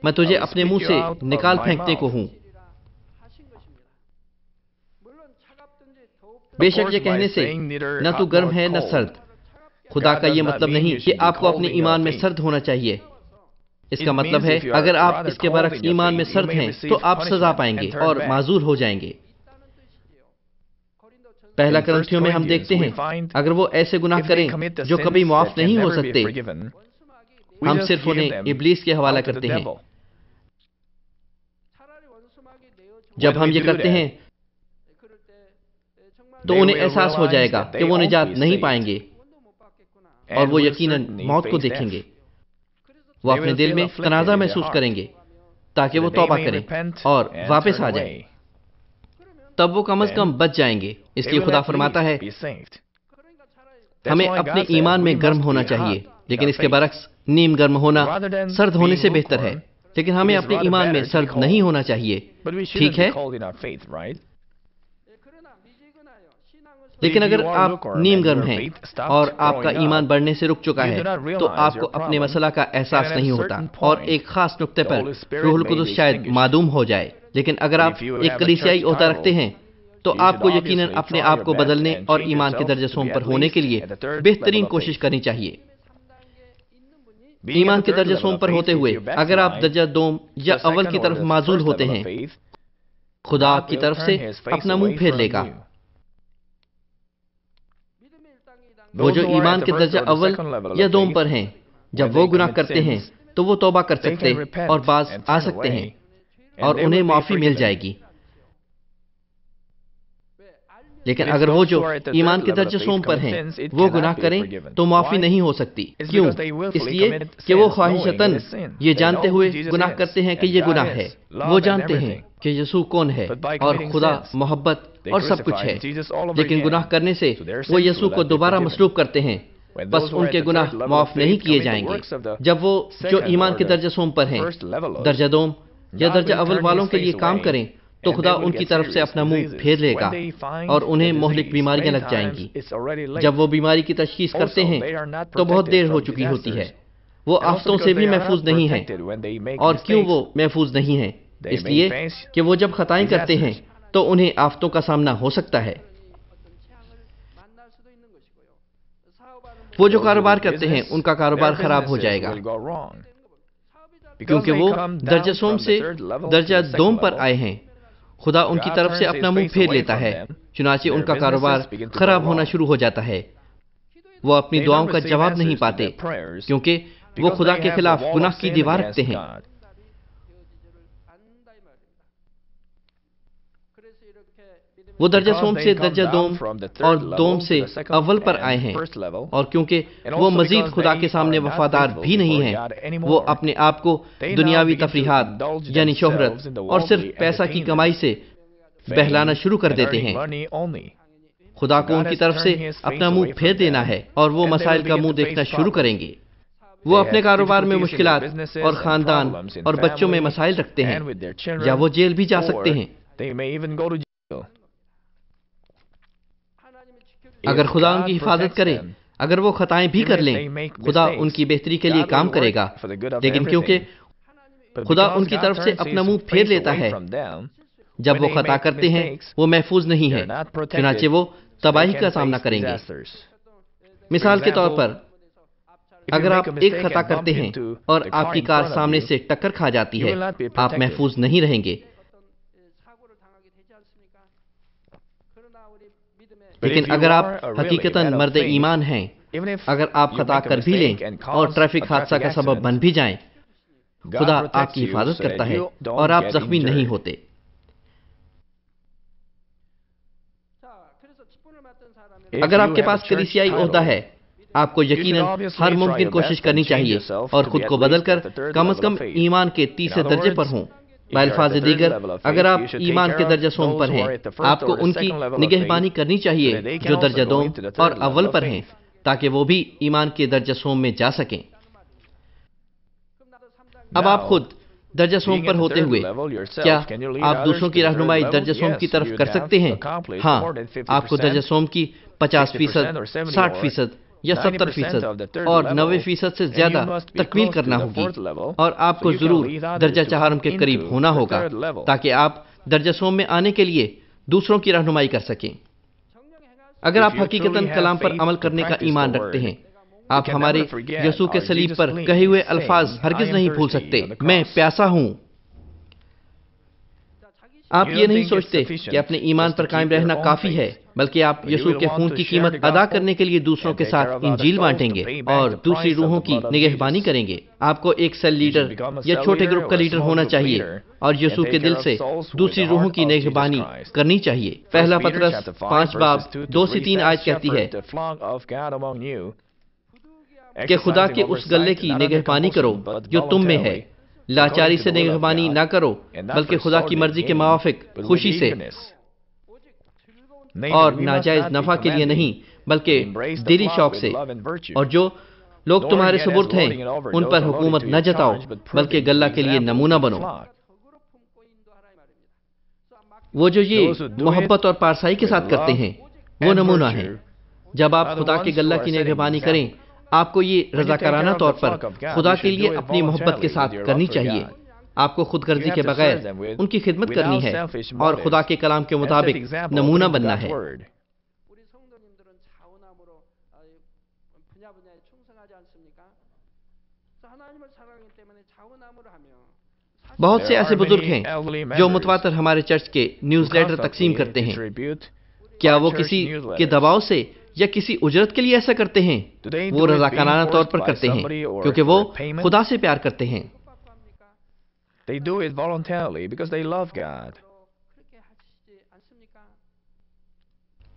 میں تجھے اپنے منہ سے نکال پھینکنے کو ہوں۔ بے شک یہ کہنے سے نہ تو گرم ہے نہ سرد۔ خدا کا یہ مطلب نہیں کہ آپ کو اپنے ایمان میں سرد ہونا چاہیے۔ اس کا مطلب ہے اگر آپ اس کے برعکس ایمان میں سرد ہیں تو آپ سزا پائیں گے اور معذور ہو جائیں گے۔ پہلا کرنٹھیوں میں ہم دیکھتے ہیں اگر وہ ایسے گناہ کریں جو کبھی معاف نہیں ہو سکتے۔ ہم صرف انہیں ابلیس کے حوالہ کرتے ہیں۔ جب ہم یہ کرتے ہیں تو انہیں احساس ہو جائے گا کہ وہ نجات نہیں پائیں گے۔ اور وہ یقیناً موت کو دیکھیں گے۔ وہ اپنے دل میں تنازع محسوس کریں گے تاکہ وہ توبہ کریں اور واپس آ جائیں۔ تب وہ کم از کم بچ جائیں گے۔ اس لیے خدا فرماتا ہے ہمیں اپنے ایمان میں گرم ہونا چاہیے لیکن اس کے برعکس نیم گرم ہونا سرد ہونے سے بہتر ہے۔ لیکن ہمیں اپنے ایمان میں سرد نہیں ہونا چاہیے۔ ٹھیک ہے؟ لیکن اگر آپ نیم گرم ہیں اور آپ کا ایمان بڑھنے سے رک چکا ہے تو آپ کو اپنے مسئلہ کا احساس نہیں ہوتا اور ایک خاص نقطے پر روح القدس شاید معدوم ہو جائے لیکن اگر آپ ایک کلیسیائی عہدہ رکھتے ہیں تو آپ کو یقیناً اپنے آپ کو بدلنے اور ایمان کے درجہ سوم پر ہونے کے لیے بہترین کوشش کرنی چاہیے۔ ایمان کے درجہ سوم پر ہوتے ہوئے اگر آپ درجہ دوم یا اول کی طرف معذول ہوتے ہیں خدا کی طرف سے اپنا منہ پھیر لے گا وہ جو ایمان کے درجہ اول یا دوم پر ہیں جب وہ گناہ کرتے ہیں تو وہ توبہ کر سکتے اور باز آ سکتے ہیں اور انہیں معافی مل جائے گی۔ لیکن اگر وہ جو ایمان کے درجہ سوم پر ہیں وہ گناہ کریں تو معافی نہیں ہو سکتی۔ کیوں؟ اس لیے کہ وہ خواہشتاً یہ جانتے ہوئے گناہ کرتے ہیں کہ یہ گناہ ہے۔ وہ جانتے ہیں کہ یسوع کون ہے اور خدا محبت اور سب کچھ ہے۔ لیکن گناہ کرنے سے وہ یسوع کو دوبارہ مسلوب کرتے ہیں۔ بس ان کے گناہ معاف نہیں کیے جائیں گے۔ جب وہ جو ایمان کے درجہ سوم پر ہیں۔ درجہ دوم یا درجہ اول والوں کے لیے کام کریں تو خدا ان کی طرف سے اپنا منہ پھیر لے گا اور انہیں مہلک بیماریاں لگ جائیں گی۔ جب وہ بیماری کی تشخیص کرتے ہیں تو بہت دیر ہو چکی ہوتی ہے۔ وہ آفتوں سے بھی محفوظ نہیں ہیں اور کیوں وہ محفوظ نہیں ہیں؟ اس لیے کہ وہ جب خطائیں کرتے ہیں تو انہیں آفتوں کا سامنا ہو سکتا ہے۔ وہ جو کاروبار کرتے ہیں ان کا کاروبار خراب ہو جائے گا۔ کیونکہ وہ درجہ سوم سے درجہ دوم پر آئے ہیں۔ خدا ان کی طرف سے اپنا منہ پھیر لیتا ہے چنانچہ ان کا کاروبار خراب ہونا شروع ہو جاتا ہے۔ وہ اپنی دعاؤں کا جواب نہیں پاتے کیونکہ وہ خدا کے خلاف گناہ کی دیوار رکھتے ہیں۔ وہ درجہ سوم سے درجہ دوم اور دوم سے اول پر آئے ہیں۔ اور کیونکہ وہ مزید خدا کے سامنے وفادار بھی نہیں ہیں۔ وہ اپنے آپ کو دنیاوی تفریحات یعنی شہرت اور صرف پیسہ کی کمائی سے بہلانا شروع کر دیتے ہیں۔ خدا کو ان کی طرف سے اپنا منہ پھیر دینا ہے اور وہ مسائل کا منہ دیکھنا شروع کریں گے۔ وہ اپنے کاروبار میں مشکلات اور خاندان اور بچوں میں مسائل رکھتے ہیں۔ یا وہ جیل بھی جا سکتے ہیں۔ اگر خدا ان کی حفاظت کرے اگر وہ خطائیں بھی کر لیں خدا ان کی بہتری کے لیے کام کرے گا۔ لیکن کیونکہ خدا ان کی طرف سے اپنا منہ پھیر لیتا ہے جب وہ خطا کرتے ہیں وہ محفوظ نہیں ہے۔ چنانچہ وہ تباہی کا سامنا کریں گے۔ مثال کے طور پر اگر آپ ایک خطا کرتے ہیں اور آپ کی کار سامنے سے ٹکر کھا جاتی ہے آپ محفوظ نہیں رہیں گے۔ لیکن اگر آپ حقیقتاً مرد ایمان ہیں اگر آپ خطا کر بھی لیں اور ٹریفک حادثہ کا سبب بن بھی جائیں خدا آپ کی حفاظت کرتا ہے اور آپ زخمی نہیں ہوتے۔ اگر آپ کے پاس کلیسیائی عہدہ ہے آپ کو یقیناً ہر ممکن کوشش کرنی چاہیے اور خود کو بدل کر کم از کم ایمان کے تیسرے درجے پر ہوں۔ بالفاظ دیگر اگر آپ ایمان کے درجہ سوم پر ہیں آپ کو ان کی نگہبانی کرنی چاہیے جو درجہ دوم اور اول پر ہیں تاکہ وہ بھی ایمان کے درجہ سوم میں جا سکیں۔ اب آپ خود درجہ سوم پر ہوتے ہوئے کیا آپ دوسروں کی رہنمائی درجہ سوم کی طرف کر سکتے ہیں؟ ہاں آپ کو درجہ سوم کی پچاس فیصد ساٹھ فیصد یا ستر فیصد اور نوے فیصد سے زیادہ تکمیل کرنا ہوگی اور آپ کو ضرور درجہ چہارم کے قریب ہونا ہوگا تاکہ آپ درجہ سوم میں آنے کے لیے دوسروں کی رہنمائی کر سکیں۔ اگر آپ حقیقتاً کلام پر عمل کرنے کا ایمان رکھتے ہیں آپ ہمارے یسو کے سلیب پر کہے ہوئے الفاظ ہرگز نہیں بھول سکتے میں پیاسا ہوں آپ یہ نہیں سوچتے کہ اپنے ایمان پر قائم رہنا کافی ہے بلکہ آپ یسوع کے خون کی قیمت ادا کرنے کے لیے دوسروں کے ساتھ انجیل بانٹیں گے اور دوسری روحوں کی نگہبانی کریں گے۔ آپ کو ایک سیل لیڈر یا چھوٹے گروپ کا لیڈر ہونا چاہیے اور یسوع کے دل سے دوسری روحوں کی نگہبانی کرنی چاہیے۔ پہلا پترس پانچ باب دو سے تین آیت کہتی ہے کہ خدا کے اس گلے کی نگہبانی کرو جو تم میں ہے لاچاری سے نگہبانی نہ کرو بلکہ خدا کی مرضی کے موافق خوشی سے۔ اور ناجائز نفع کے لیے نہیں بلکہ دلی شوق سے۔ اور جو لوگ تمہارے ثبوت ہیں ان پر حکومت نہ جتاؤ بلکہ گلہ کے لیے نمونہ بنو۔ وہ جو یہ محبت اور پارسائی کے ساتھ کرتے ہیں وہ نمونہ ہے جب آپ خدا کے گلہ کی نگہبانی کریں آپ کو یہ رضاکارانہ طور پر خدا کے لیے اپنی محبت کے ساتھ کرنی چاہیے۔ آپ کو خود غرضی کے بغیر ان کی خدمت کرنی ہے اور خدا کے کلام کے مطابق نمونہ بننا ہے۔ بہت سے ایسے بزرگ ہیں جو متواتر ہمارے چرچ کے نیوز لیٹر تقسیم کرتے ہیں۔ کیا وہ کسی کے دباؤ سے یا کسی اجرت کے لیے ایسا کرتے ہیں وہ رضاکارانہ طور پر کرتے ہیں کیونکہ وہ خدا سے پیار کرتے ہیں۔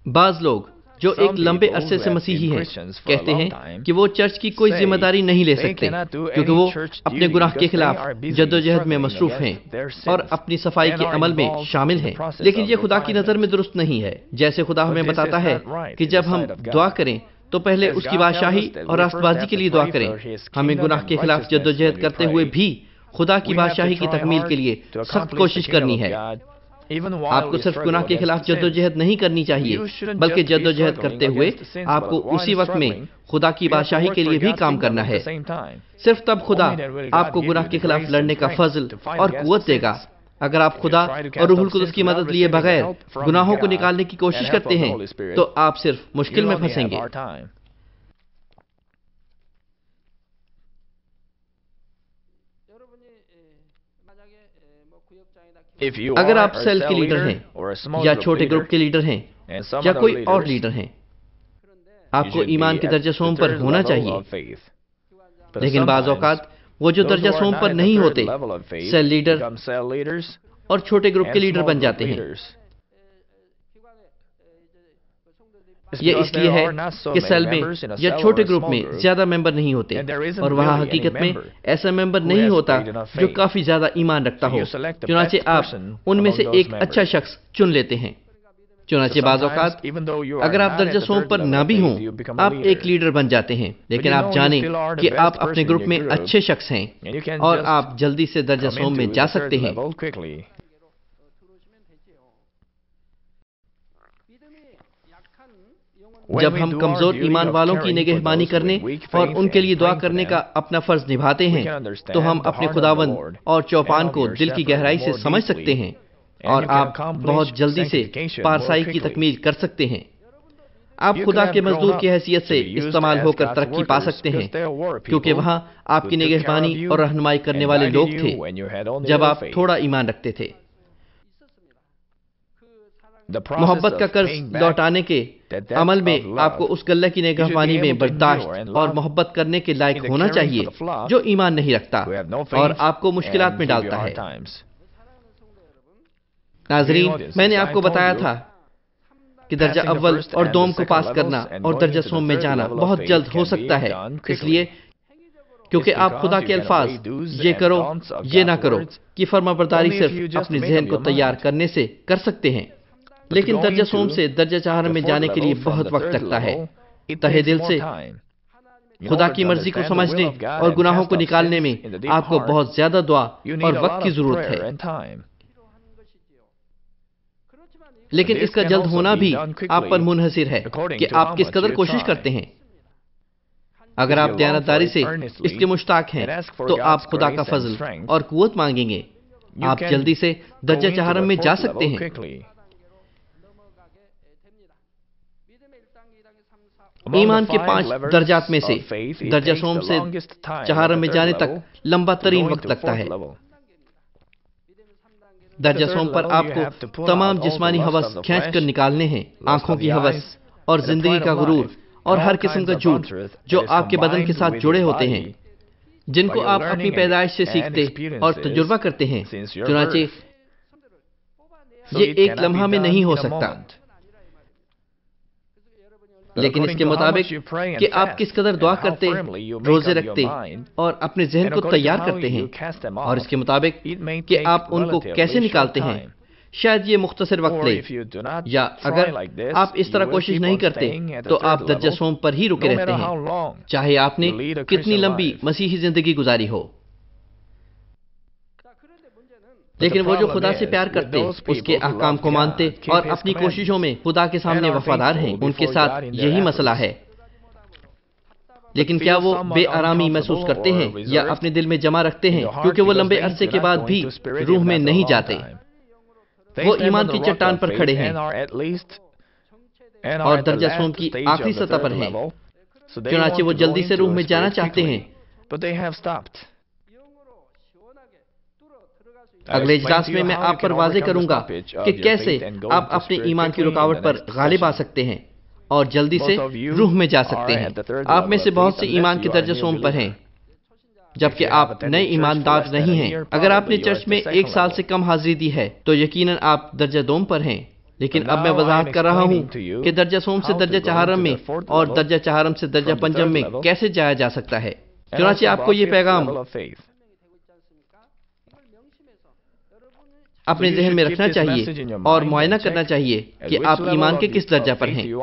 بعض لوگ جو ایک لمبے عرصے سے مسیحی ہیں کہتے ہیں کہ وہ چرچ کی کوئی ذمہ داری نہیں لے سکتے کیونکہ وہ اپنے گناہ کے خلاف جد و جہد میں مصروف ہیں اور اپنی صفائی کے عمل میں شامل ہیں۔ لیکن یہ خدا کی نظر میں درست نہیں ہے۔ جیسے خدا ہمیں بتاتا ہے کہ جب ہم دعا کریں تو پہلے اس کی بادشاہی اور راست بازی کے لیے دعا کریں۔ ہمیں گناہ کے خلاف جد و جہد کرتے ہوئے بھی خدا کی بادشاہی کی تکمیل کے لیے سخت کوشش کرنی ہے۔ آپ کو صرف گناہ کے خلاف جد و جہد نہیں کرنی چاہیے بلکہ جد و جہد کرتے ہوئے آپ کو اسی وقت میں خدا کی بادشاہی کے لیے بھی کام کرنا ہے۔ صرف تب خدا آپ کو گناہ کے خلاف لڑنے کا فضل اور قوت دے گا۔ اگر آپ خدا اور روح القدس کی مدد لیے بغیر گناہوں کو نکالنے کی کوشش کرتے ہیں تو آپ صرف مشکل میں پھنسیں گے۔ اگر آپ سیل کے لیڈر ہیں یا چھوٹے گروپ کے لیڈر ہیں یا کوئی اور لیڈر ہیں آپ کو ایمان کے درجہ سوم پر ہونا چاہیے۔ لیکن بعض اوقات وہ جو درجہ سوم پر نہیں ہوتے سیل لیڈر اور چھوٹے گروپ کے لیڈر بن جاتے ہیں۔ یہ اس لیے ہے کہ سیل میں یا چھوٹے گروپ میں زیادہ ممبر نہیں ہوتے اور وہاں حقیقت میں ایسا ممبر نہیں ہوتا جو کافی زیادہ ایمان رکھتا ہو چنانچہ آپ ان میں سے ایک اچھا شخص چن لیتے ہیں۔ چنانچہ بعض اوقات اگر آپ درجہ سوم پر نہ بھی ہوں آپ ایک لیڈر بن جاتے ہیں لیکن آپ جانیں کہ آپ اپنے گروپ میں اچھے شخص ہیں اور آپ جلدی سے درجہ سوم میں جا سکتے ہیں۔ جب ہم کمزور ایمان والوں کی نگہبانی کرنے اور ان کے لیے دعا کرنے کا اپنا فرض نبھاتے ہیں تو ہم اپنے خداوند اور چوپان کو دل کی گہرائی سے سمجھ سکتے ہیں اور آپ بہت جلدی سے پارسائی کی تکمیل کر سکتے ہیں۔ آپ خدا کے مزدور کی حیثیت سے استعمال ہو کر ترقی پا سکتے ہیں کیونکہ وہاں آپ کی نگہبانی اور رہنمائی کرنے والے لوگ تھے جب آپ تھوڑا ایمان رکھتے تھے۔ محبت کا قرض لوٹانے کے عمل میں آپ کو اس گلہ کی نگہ پانی میں برداشت اور محبت کرنے کے لائق ہونا چاہیے جو ایمان نہیں رکھتا اور آپ کو مشکلات میں ڈالتا ہے۔ ناظرین میں نے آپ کو بتایا تھا کہ درجہ اول اور دوم کو پاس کرنا اور درجہ سوم میں جانا بہت جلد ہو سکتا ہے۔ اس لیے کیونکہ آپ خدا کے الفاظ یہ کرو یہ نہ کرو کی فرما برداری صرف اپنے ذہن کو تیار کرنے سے کر سکتے ہیں۔ لیکن درجہ سوم سے درجہ چہار میں جانے کے لیے بہت وقت لگتا ہے۔ تہ دل سے خدا کی مرضی کو سمجھنے اور گناہوں کو نکالنے میں آپ کو بہت زیادہ دعا اور وقت کی ضرورت ہے۔ لیکن اس کا جلد ہونا بھی آپ پر منحصر ہے کہ آپ کس قدر کوشش کرتے ہیں۔ اگر آپ دیانتداری سے اس کے مشتاق ہیں تو آپ خدا کا فضل اور قوت مانگیں گے۔ آپ جلدی سے درجہ چہارم میں جا سکتے ہیں۔ ایمان کے پانچ درجات میں سے درجہ سوم سے چہارم میں جانے تک لمبا ترین وقت لگتا ہے۔ درجہ سوم پر آپ کو تمام جسمانی حوث کھینچ کر نکالنے ہیں آنکھوں کی حوث اور زندگی کا غرور اور ہر قسم کا جھوٹ جو آپ کے بدن کے ساتھ جڑے ہوتے ہیں جن کو آپ اپنی پیدائش سے سیکھتے اور تجربہ کرتے ہیں چنانچہ یہ ایک لمحہ میں نہیں ہو سکتا۔ لیکن اس کے مطابق کہ آپ کس قدر دعا کرتے روزے رکھتے اور اپنے ذہن کو تیار کرتے ہیں اور اس کے مطابق کہ آپ ان کو کیسے نکالتے ہیں؟ شاید یہ مختصر وقت لے یا اگر آپ اس طرح کوشش نہیں کرتے تو آپ درجہ سوم پر ہی رکے رہتے ہیں۔ چاہے آپ نے کتنی لمبی مسیحی زندگی گزاری ہو۔ لیکن وہ جو خدا سے پیار کرتے اس کے احکام کو مانتے اور اپنی کوششوں میں خدا کے سامنے وفادار ہیں ان کے ساتھ یہی مسئلہ ہے۔ لیکن کیا وہ بے آرامی محسوس کرتے ہیں یا اپنے دل میں جمع رکھتے ہیں؟ کیونکہ وہ لمبے عرصے کے بعد بھی روح میں نہیں جاتے۔ وہ ایمان کی چٹان پر کھڑے ہیں اور درجہ سوم کی آخری سطح پر ہیں۔ چنانچہ وہ جلدی سے روح میں جانا چاہتے ہیں۔ اگلے اجلاس میں میں آپ پر واضح کروں گا کہ کیسے آپ اپنے ایمان کی رکاوٹ پر غالب آ سکتے ہیں اور جلدی سے روح میں جا سکتے ہیں۔ آپ میں سے بہت سے ایمان کے درجہ سوم پر ہیں۔ جبکہ آپ نئے ایماندار نہیں ہیں۔ اگر آپ نے چرچ میں ایک سال سے کم حاضری دی ہے تو یقیناً آپ درجہ دوم پر ہیں۔ لیکن اب میں وضاحت کر رہا ہوں کہ درجہ سوم سے درجہ چہارم میں اور درجہ چہارم سے درجہ پنجم میں کیسے جایا جا سکتا ہے۔ چنانچہ آپ کو یہ پیغام اپنے ذہن میں رکھنا چاہیے اور معائنہ کرنا چاہیے کہ آپ ایمان کے کس درجہ پر ہیں؟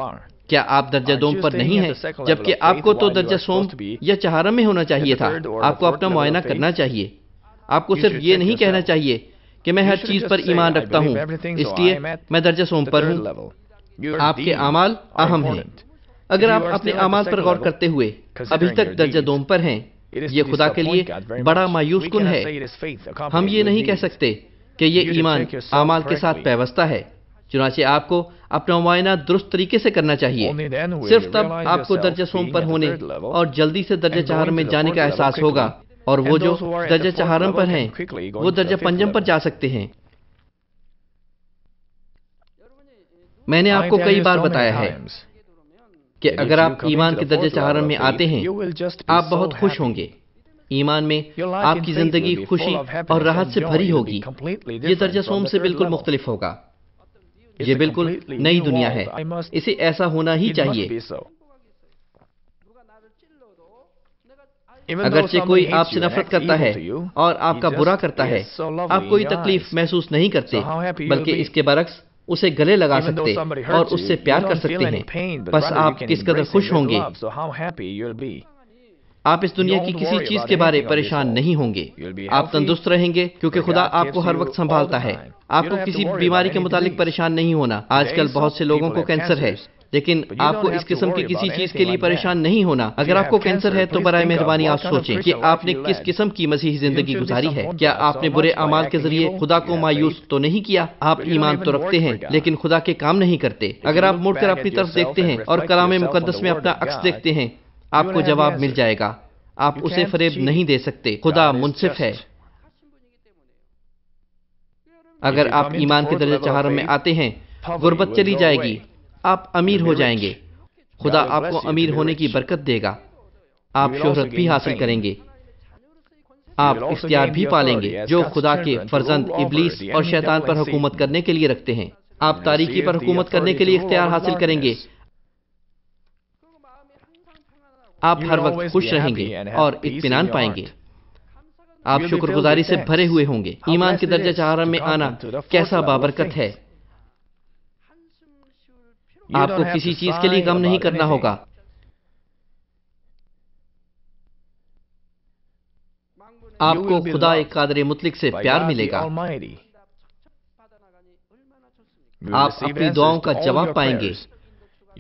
کیا آپ درجہ دوم پر نہیں ہیں؟ جبکہ آپ کو تو درجہ سوم یا چہارم میں ہونا چاہیے تھا آپ کو اپنا معائنہ کرنا چاہیے۔ آپ کو صرف یہ نہیں کہنا چاہیے کہ میں ہر چیز پر ایمان رکھتا ہوں۔ اس لیے میں درجہ سوم پر ہوں۔ آپ کے اعمال اہم ہیں۔ اگر آپ اپنے اعمال پر غور کرتے ہوئے ابھی تک درجہ دوم پر ہیں۔ یہ خدا کے لیے بڑا مایوس کن ہے ہم یہ نہیں کہہ سکتے کہ یہ ایمان اعمال کے ساتھ پیوستہ ہے چنانچہ آپ کو اپنا معائنہ درست طریقے سے کرنا چاہیے۔ صرف تب آپ کو درجہ سوم پر ہونے اور جلدی سے درجہ چہارم میں جانے کا احساس ہوگا اور وہ جو درجہ چہارم پر ہیں وہ درجہ پنجم پر جا سکتے ہیں۔ میں نے آپ کو کئی بار بتایا ہے کہ اگر آپ ایمان کے درجہ چہارم میں آتے ہیں آپ بہت خوش ہوں گے۔ ایمان میں آپ کی زندگی خوشی اور راحت سے بھری ہوگی۔ یہ درجہ سوم سے بالکل مختلف ہوگا۔ یہ بالکل نئی دنیا ہے۔ اسے ایسا ہونا ہی چاہیے۔ اگرچہ کوئی آپ سے نفرت کرتا ہے اور آپ کا برا کرتا ہے آپ کوئی تکلیف محسوس نہیں کرتے بلکہ اس کے برعکس اسے گلے لگا سکتے اور اس سے پیار کر سکتے ہیں۔ بس آپ کس قدر خوش ہوں گے۔ آپ اس دنیا کی کسی چیز کے بارے پریشان نہیں ہوں گے۔ آپ تندرست رہیں گے کیونکہ خدا آپ کو ہر وقت سنبھالتا ہے۔ آپ کو کسی بیماری کے متعلق پریشان نہیں ہونا۔ آج کل بہت سے لوگوں کو کینسر ہے لیکن آپ کو اس قسم کی کسی چیز کے لیے پریشان نہیں ہونا۔ اگر آپ کو کینسر ہے تو برائے مہربانی آپ سوچیں کہ آپ نے کس قسم کی مسیحی زندگی گزاری ہے؟ کیا آپ نے برے اعمال کے ذریعے خدا کو مایوس تو نہیں کیا؟ آپ ایمان تو رکھتے ہیں لیکن خدا کے کام نہیں کرتے۔ اگر آپ مڑ کر اپنی طرف دیکھتے ہیں اور کلام مقدس میں اپنا عکس دیکھتے ہیں آپ کو جواب مل جائے گا۔ آپ اسے فریب نہیں دے سکتے۔ خدا منصف ہے۔ اگر آپ ایمان کے درجہ چہارم میں آتے ہیں غربت چلی جائے گی۔ آپ امیر ہو جائیں گے۔ خدا آپ کو امیر ہونے کی برکت دے گا۔ آپ شہرت بھی حاصل کریں گے۔ آپ اختیار بھی پالیں گے جو خدا کے فرزند ابلیس اور شیطان پر حکومت کرنے کے لیے رکھتے ہیں۔ آپ تاریخی پر حکومت کرنے کے لیے اختیار حاصل کریں گے۔ آپ ہر وقت خوش رہیں گے اور اطمینان پائیں گے۔ آپ شکر گزاری سے بھرے ہوئے ہوں گے۔ ایمان کے درجہ چہارم میں آنا کیسا بابرکت ہے۔ آپ کو کسی چیز کے لیے غم نہیں کرنا ہوگا۔ آپ کو خدا ایک قادر مطلق سے پیار ملے گا۔ آپ اپنی دعاؤں کا جواب پائیں گے۔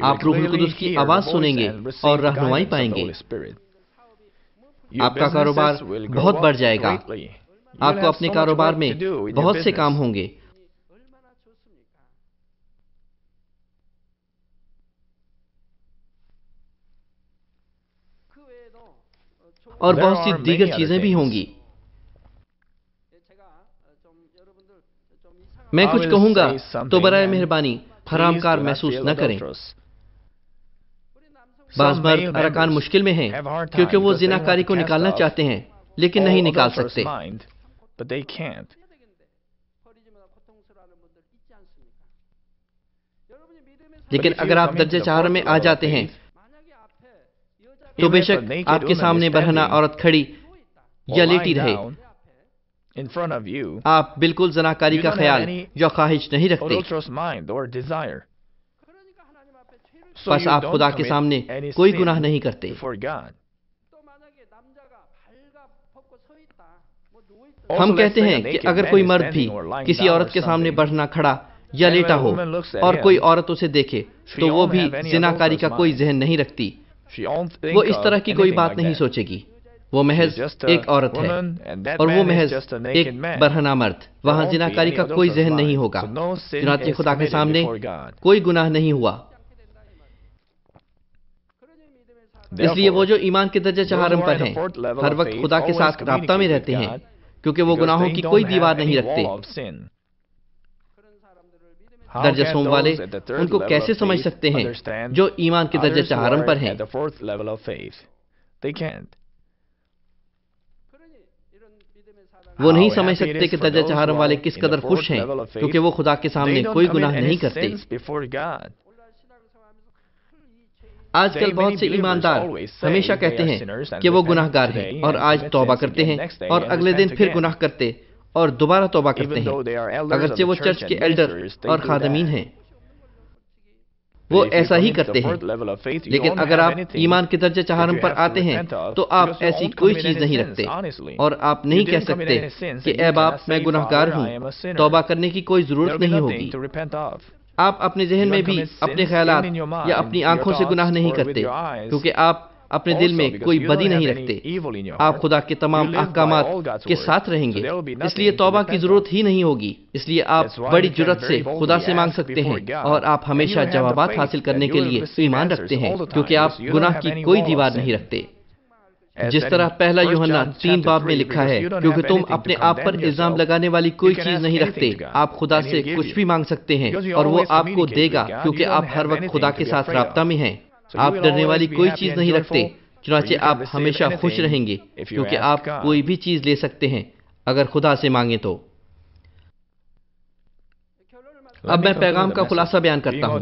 آپ روح القدس کی آواز سنیں گے اور رہنمائی پائیں گے۔ آپ کا کاروبار بہت بڑھ جائے گا۔ آپ کو اپنے کاروبار میں بہت سے کام ہوں گے۔ اور بہت سی دیگر چیزیں بھی ہوں گی۔ میں کچھ کہوں گا تو برائے مہربانی حرام کار محسوس نہ کریں۔ بعض مرد ارکان مشکل میں ہیں کیونکہ وہ زناکاری کو نکالنا چاہتے ہیں لیکن نہیں نکال سکتے۔ لیکن اگر آپ درجہ چار میں آ جاتے ہیں تو بے شک آپ کے سامنے برہنہ عورت کھڑی یا لیٹی رہے آپ بالکل زناکاری کا خیال جو خواہش نہیں رکھتے۔ بس آپ خدا کے سامنے کوئی گناہ نہیں کرتے۔ ہم کہتے ہیں کہ اگر کوئی مرد بھی کسی عورت کے سامنے بڑھنا کھڑا یا لیٹا ہو اور کوئی عورت اسے دیکھے تو وہ بھی زناکاری کا کوئی ذہن نہیں رکھتی۔ وہ اس طرح کی کوئی بات نہیں سوچے گی۔ وہ محض ایک عورت ہے اور وہ محض ایک برہنہ مرد۔ وہاں زناکاری کا کوئی ذہن نہیں ہوگا۔ چنانچہ خدا کے سامنے کوئی گناہ نہیں ہوا۔ اس لیے وہ جو ایمان کے درجہ چہارم پر ہیں ہر وقت خدا کے ساتھ رابطہ میں رہتے ہیں کیونکہ وہ گناہوں کی کوئی دیوار نہیں رکھتے۔ درجہ سوم والے ان کو کیسے سمجھ سکتے ہیں جو ایمان کے درجہ چہارم پر ہیں؟ وہ نہیں سمجھ سکتے کہ درجہ چہارم والے کس قدر خوش ہیں کیونکہ وہ خدا کے سامنے کوئی گناہ نہیں کرتے۔ آج کل بہت سے ایماندار ہمیشہ کہتے ہیں کہ وہ گناہ گار ہیں اور آج توبہ کرتے ہیں اور اگلے دن پھر گناہ کرتے اور دوبارہ توبہ کرتے ہیں اگرچہ وہ چرچ کے ایلڈر اور خادمین ہیں۔ وہ ایسا ہی کرتے ہیں۔ لیکن اگر آپ ایمان کے درجہ چہارم پر آتے ہیں تو آپ ایسی کوئی چیز نہیں رکھتے اور آپ نہیں کہہ سکتے کہ اے باپ میں گناہ گار ہوں۔ توبہ کرنے کی کوئی ضرورت نہیں ہوگی۔ آپ اپنے ذہن میں بھی اپنے خیالات یا اپنی آنکھوں سے گناہ نہیں کرتے کیونکہ آپ اپنے دل میں کوئی بدی نہیں رکھتے۔ آپ خدا کے تمام احکامات کے ساتھ رہیں گے۔ اس لیے توبہ کی ضرورت ہی نہیں ہوگی۔ اس لیے آپ بڑی جرت سے خدا سے مانگ سکتے ہیں اور آپ ہمیشہ جوابات حاصل کرنے کے لیے ایمان رکھتے ہیں کیونکہ آپ گناہ کی کوئی دیوار نہیں رکھتے۔ جس طرح پہلا یوہنا تین باب میں لکھا ہے کیونکہ تم اپنے آپ پر الزام لگانے والی کوئی چیز نہیں رکھتے۔ آپ خدا سے کچھ بھی مانگ سکتے ہیں اور وہ آپ کو دے گا کیونکہ آپ ہر وقت خدا کے ساتھ رابطہ میں ہیں۔ آپ ڈرنے والی کوئی چیز نہیں رکھتے چنانچہ آپ ہمیشہ خوش رہیں گے کیونکہ آپ کوئی بھی چیز لے سکتے ہیں اگر خدا سے مانگیں تو۔ اب میں پیغام کا خلاصہ بیان کرتا ہوں۔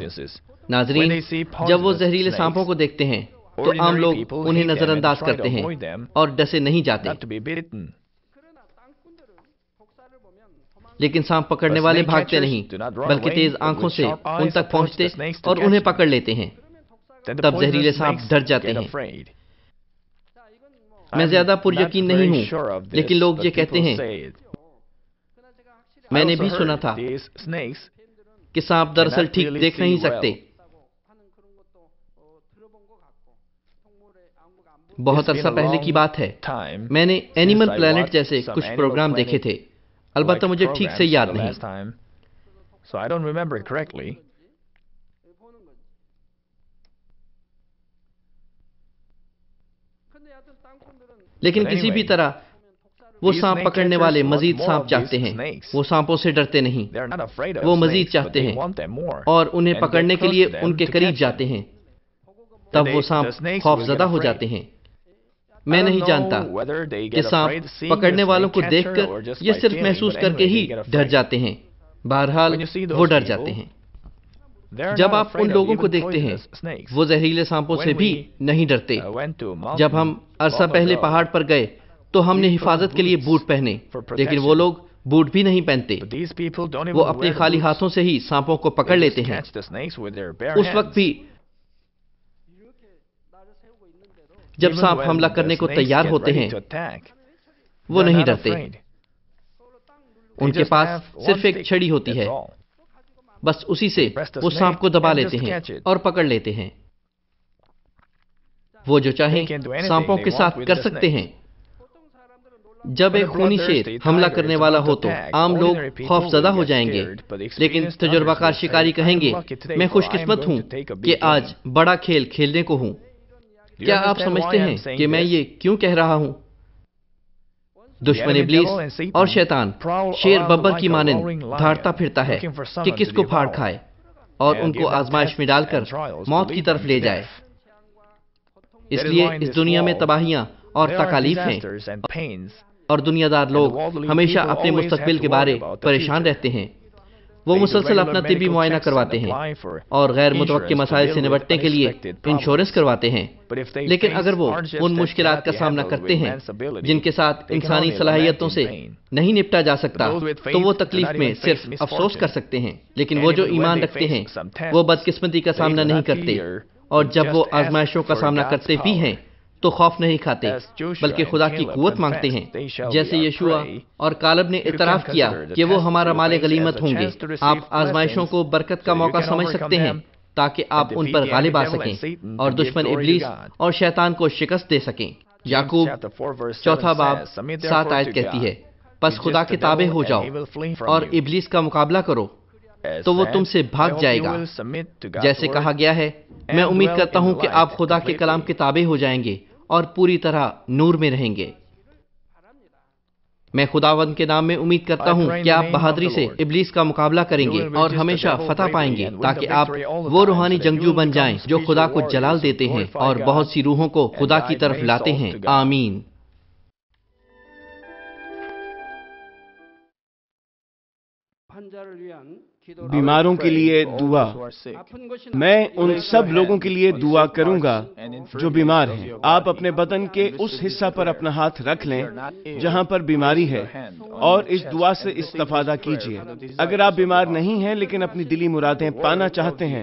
ناظرین جب وہ زہریلے سانپوں کو دیکھتے ہیں تو عام لوگ انہیں نظر انداز کرتے ہیں اور ڈسے نہیں جاتے۔ لیکن سانپ پکڑنے والے بھاگتے نہیں بلکہ تیز آنکھوں سے ان تک پہنچتے اور انہیں پکڑ لیتے ہیں۔ تب زہریلے سانپ ڈر جاتے ہیں۔ میں زیادہ پر یقین نہیں ہوں لیکن لوگ یہ کہتے ہیں۔ میں نے بھی سنا تھا کہ سانپ دراصل ٹھیک دیکھ نہیں سکتے۔ بہت عرصہ پہلے کی بات ہے۔ میں نے اینیمل پلانٹ جیسے کچھ پروگرام دیکھے تھے۔ البتہ مجھے ٹھیک سے یاد نہیں۔ لیکن کسی بھی طرح وہ سانپ پکڑنے والے مزید سانپ چاہتے ہیں۔ وہ سانپوں سے ڈرتے نہیں۔ وہ مزید چاہتے ہیں۔ اور انہیں پکڑنے کے لیے ان کے قریب جاتے ہیں۔ تب وہ سانپ خوف زدہ ہو جاتے ہیں۔ میں نہیں جانتا کہ سانپ پکڑنے والوں کو دیکھ کر یا صرف محسوس کر کے ہی ڈر جاتے ہیں۔ بہرحال وہ ڈر جاتے ہیں۔ جب آپ ان لوگوں کو دیکھتے ہیں وہ زہریلے سانپوں سے بھی نہیں ڈرتے۔ جب ہم عرصہ پہلے پہاڑ پر گئے تو ہم نے حفاظت کے لیے بوٹ پہنے لیکن وہ لوگ بوٹ بھی نہیں پہنتے۔ وہ اپنے خالی ہاتھوں سے ہی سانپوں کو پکڑ لیتے ہیں۔ اس وقت بھی جب سانپ حملہ کرنے کو تیار ہوتے ہیں وہ نہیں ڈرتے۔ ان کے پاس صرف ایک چھڑی ہوتی ہے۔ بس اسی سے وہ سانپ کو دبا لیتے ہیں اور پکڑ لیتے ہیں۔ وہ جو چاہیں سانپوں کے ساتھ کر سکتے ہیں۔ جب ایک خونی شیر حملہ کرنے والا ہو تو عام لوگ خوف زدہ ہو جائیں گے۔ لیکن تجربہ کار شکاری کہیں گے میں خوش قسمت ہوں کہ آج بڑا کھیل کھیلنے کو ہوں۔ کیا آپ سمجھتے ہیں کہ میں یہ کیوں کہہ رہا ہوں؟ دشمن ابلیس اور شیطان شیر ببر کی مانند دھاڑتا پھرتا ہے کہ کس کو پھاڑ کھائے اور ان کو آزمائش میں ڈال کر موت کی طرف لے جائے۔ اس لیے اس دنیا میں تباہیاں اور تکالیف ہیں اور دنیا دار لوگ ہمیشہ اپنے مستقبل کے بارے پریشان رہتے ہیں۔ وہ مسلسل اپنا طبی معائنہ کرواتے ہیں اور غیر متوقع مسائل سے نبٹنے کے لیے انشورنس کرواتے ہیں۔ لیکن اگر وہ ان مشکلات کا سامنا کرتے ہیں جن کے ساتھ انسانی صلاحیتوں سے نہیں نپٹا جا سکتا تو وہ تکلیف میں صرف افسوس کر سکتے ہیں۔ لیکن وہ جو ایمان رکھتے ہیں وہ بدقسمتی کا سامنا نہیں کرتے اور جب وہ آزمائشوں کا سامنا کرتے بھی ہیں تو خوف نہیں کھاتے بلکہ خدا کی قوت مانگتے ہیں۔ جیسے یشوا اور کالب نے اعتراف کیا کہ وہ ہمارا مال غلیمت ہوں گے۔ آپ آزمائشوں کو برکت کا موقع سمجھ سکتے ہیں تاکہ آپ ان پر غالب آ سکیں اور دشمن ابلیس اور شیطان کو شکست دے سکیں۔ یعقوب چوتھا باب سات آیت کہتی ہے پس خدا کے تابع ہو جاؤ اور ابلیس کا مقابلہ کرو۔ تو وہ تم سے بھاگ جائے گا۔ جیسے کہا گیا ہے میں امید کرتا ہوں کہ آپ خدا کے کلام کے تابع ہو جائیں گے اور پوری طرح نور میں رہیں گے۔ میں خداوند کے نام میں امید کرتا ہوں کہ آپ بہادری سے ابلیس کا مقابلہ کریں گے اور ہمیشہ فتح پائیں گے تاکہ آپ وہ روحانی جنگجو بن جائیں جو خدا کو جلال دیتے ہیں اور بہت سی روحوں کو خدا کی طرف لاتے ہیں۔ آمین۔ بیماروں کے لیے دعا۔ میں ان سب لوگوں کے لیے دعا کروں گا جو بیمار ہیں۔ آپ اپنے بدن کے اس حصہ پر اپنا ہاتھ رکھ لیں جہاں پر بیماری ہے اور اس دعا سے استفادہ کیجیے اگر آپ بیمار نہیں ہیں لیکن اپنی دلی مرادیں پانا چاہتے ہیں،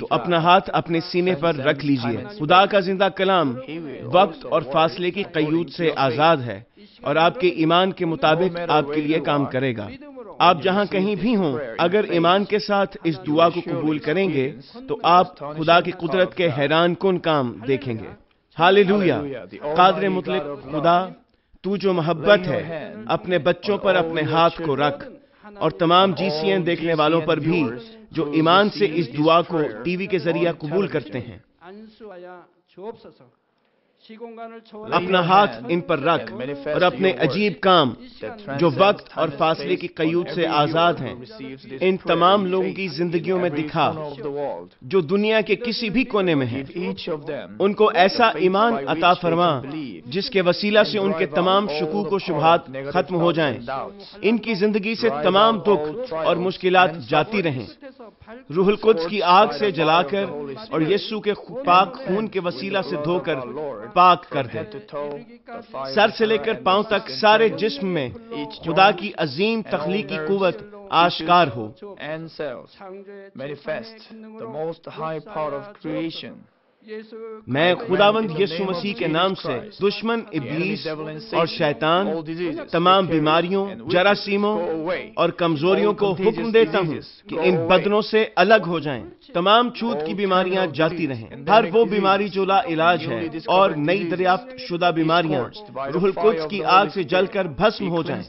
تو اپنا ہاتھ اپنے سینے پر رکھ لیجیے خدا کا زندہ کلام وقت اور فاصلے کی قیود سے آزاد ہے اور آپ کے ایمان کے مطابق آپ کے لیے کام کرے گا۔ آپ جہاں کہیں بھی ہوں، اگر ایمان کے ساتھ اس دعا کو قبول کریں گے، تو آپ خدا کی قدرت کے حیران کن کام دیکھیں گے۔ حاللویا قادر مطلق خدا، تو جو محبت ہے، اپنے بچوں پر اپنے ہاتھ کو رکھ، اور تمام جی سی این دیکھنے والوں پر بھی، جو ایمان سے اس دعا کو ٹی وی کے ذریعہ قبول کرتے ہیں۔ اپنا ہاتھ ان پر رکھ اور اپنے عجیب کام جو وقت اور فاصلے کی قیود سے آزاد ہیں، ان تمام لوگوں کی زندگیوں میں دکھا جو دنیا کے کسی بھی کونے میں ہیں۔ ان کو ایسا ایمان عطا فرما جس کے وسیلہ سے ان کے تمام شکوک و شبہات ختم ہو جائیں۔ ان کی زندگی سے تمام دکھ اور مشکلات جاتی رہیں۔ روح القدس کی آگ سے جلا کر اور یسو کے پاک خون کے وسیلہ سے دھو کر پاک کر دے۔ سر سے لے کر پاؤں تک سارے جسم میں خدا کی عظیم تخلیقی قوت آشکار ہو۔ میں خداوند یسو مسیح کے نام سے دشمن ابلیس اور شیطان تمام بیماریوں جراثیموں اور کمزوریوں کو حکم دیتا ہوں کہ ان بدنوں سے الگ ہو جائیں۔ تمام چھوت کی بیماریاں جاتی رہیں۔ ہر وہ بیماری جو لا علاج ہے اور نئی دریافت شدہ بیماریاں۔ روح القدس کی آگ سے جل کر بھسم ہو جائیں۔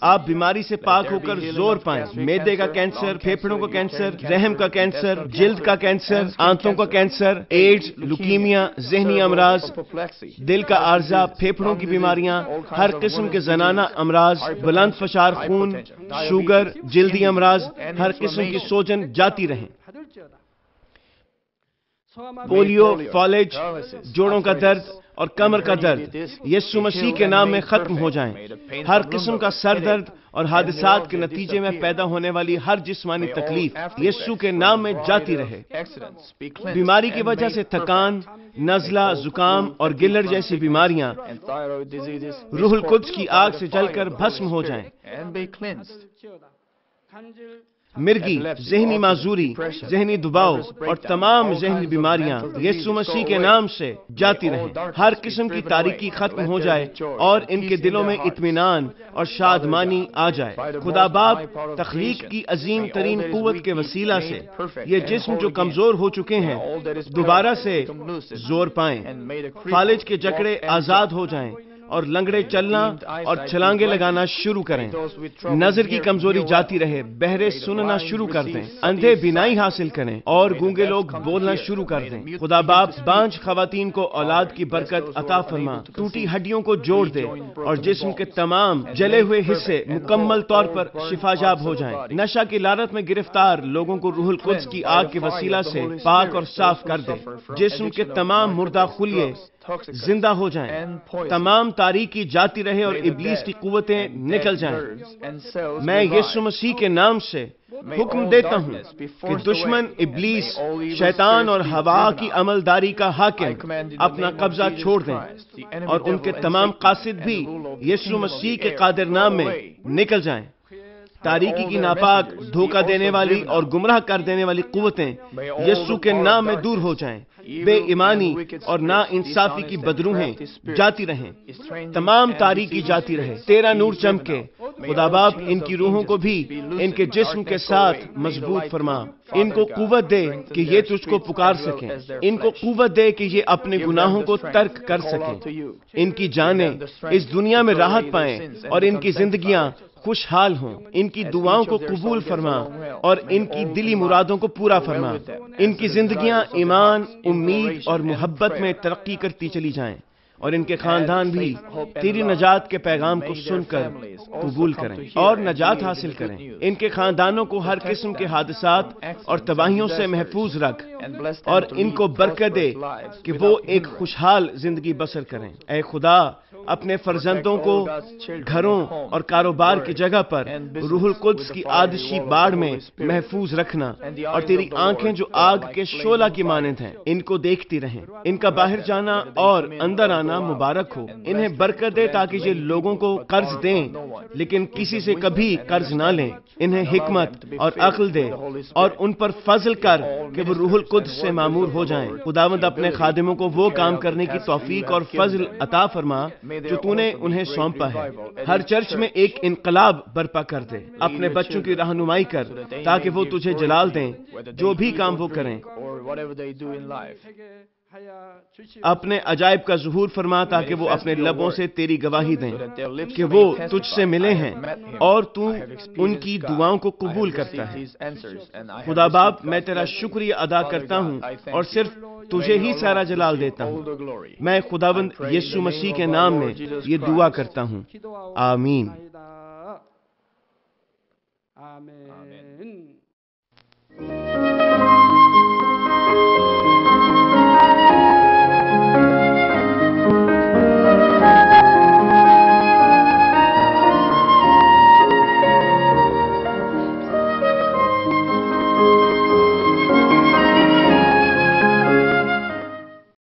آپ بیماری سے پاک ہو کر زور پائیں۔ میدے کا کینسر پھیپڑوں کا کینسر رحم کا کینسر جلد کا کینسر آنتوں کا کینسر ایڈز لوکیمیا ذہنی امراض، دل کا عارضہ پھیپڑوں کی بیماریاں، ہر قسم کے زنانہ امراض، بلند فشار خون، شوگر، جلدی امراض، ہر قسم کی سوجن جاتی رہیں۔ پولیو، فالج، جوڑوں کا درد اور کمر کا درد، یسو مسیح کے نام میں ختم ہو جائیں۔ ہر قسم کا سر درد اور حادثات کے نتیجے میں پیدا ہونے والی ہر جسمانی تکلیف یسو کے نام میں جاتی رہے۔ بیماری کی وجہ سے تھکان نزلہ زکام اور گلر جیسی بیماریاں روح القدس کی آگ سے جل کر بھسم ہو جائیں۔ مرگی ذہنی معذوری ذہنی دباؤ اور تمام ذہنی بیماریاں یسو مسیح کے نام سے جاتی رہیں۔ ہر قسم کی تاریکی ختم ہو جائے اور ان کے دلوں میں اطمینان اور شادمانی آ جائے۔ خدا باپ تخلیق کی عظیم ترین قوت کے وسیلہ سے یہ جسم جو کمزور ہو چکے ہیں دوبارہ سے زور پائیں۔ فالج کے جکڑے آزاد ہو جائیں۔ اور لنگڑے چلنا اور چھلانگے لگانا شروع کریں۔ نظر کی کمزوری جاتی رہے، بہرے سننا شروع کر دیں، اندھے بینائی حاصل کریں اور گونگے لوگ بولنا شروع کر دیں۔ خدا باپ بانج خواتین کو اولاد کی برکت عطا فرما۔ ٹوٹی ہڈیوں کو جوڑ دے اور جسم کے تمام جلے ہوئے حصے مکمل طور پر شفا جاب ہو جائیں۔ نشہ کی لارت میں گرفتار لوگوں کو روح القدس کی آگ کے وسیلہ سے پاک اور صاف کر دے جسم کے تمام مردہ خلیے زندہ ہو جائیں۔ تمام تاریخی جاتی رہے اور ابلیس کی قوتیں نکل جائیں۔ میں یسو مسیح کے نام سے حکم دیتا ہوں کہ دشمن ابلیس شیطان اور ہوا کی عمل داری کا حاکم اپنا قبضہ چھوڑ دیں۔ اور ان کے تمام قاصد بھی یسو مسیح کے قادر نام میں نکل جائیں۔ تاریکی کی ناپاک دھوکہ دینے والی اور گمراہ کر دینے والی قوتیں یسو کے نام میں دور ہو جائیں۔ بے ایمانی اور نا انصافی کی بدروہیں جاتی رہیں۔ تمام تاریکی جاتی رہے تیرا نور چمکے۔ خدا باپ ان کی روحوں کو بھی ان کے جسم کے ساتھ مضبوط فرما۔ ان کو قوت دے کہ یہ تجھ کو پکار سکیں۔ ان کو قوت دے کہ یہ اپنے گناہوں کو ترک کر سکیں۔ ان کی جانیں اس دنیا میں راحت پائیں اور ان کی زندگیاں خوشحال ہوں۔ ان کی دعاؤں کو قبول فرما اور ان کی دلی مرادوں کو پورا فرما۔ ان کی زندگیاں ایمان، امید اور محبت میں ترقی کرتی چلی جائیں۔ اور ان کے خاندان بھی تیری نجات کے پیغام کو سن کر قبول کریں اور نجات حاصل کریں۔ ان کے خاندانوں کو ہر قسم کے حادثات اور تباہیوں سے محفوظ رکھ اور ان کو برکت دے کہ وہ ایک خوشحال زندگی بسر کریں۔ اے خدا اپنے فرزندوں کو گھروں اور کاروبار کی جگہ پر روح القدس کی آدشی باڑ میں محفوظ رکھنا اور تیری آنکھیں جو آگ کے شولہ کی مانند ہیں، ان کو دیکھتی رہیں۔ ان کا باہر جانا اور اندر آنا مبارک ہو۔ انہیں برکت دے تاکہ یہ لوگوں کو قرض دیں، لیکن کسی سے کبھی قرض نہ لیں۔ انہیں حکمت اور عقل دے اور ان پر فضل کر کہ وہ روح القدس سے معمور ہو جائیں۔ خداوند اپنے خادموں کو وہ کام کرنے کی توفیق اور فضل عطا فرما۔ جو تو نے انہیں سونپا ہے۔ ہر چرچ میں ایک انقلاب برپا کر دے۔ اپنے بچوں کی رہنمائی کر تاکہ وہ تجھے جلال دیں۔ جو بھی کام وہ کریں۔ اپنے عجائب کا ظہور فرما تاکہ وہ اپنے لبوں سے تیری گواہی دیں، کہ وہ تجھ سے ملے ہیں اور تو ان کی دعاؤں کو قبول کرتا ہے۔ خدا باپ، میں تیرا شکریہ ادا کرتا ہوں اور صرف تجھے ہی سارا جلال دیتا ہوں۔ میں خداوند یسو مسیح کے نام میں یہ دعا کرتا ہوں۔ آمین۔ آمین۔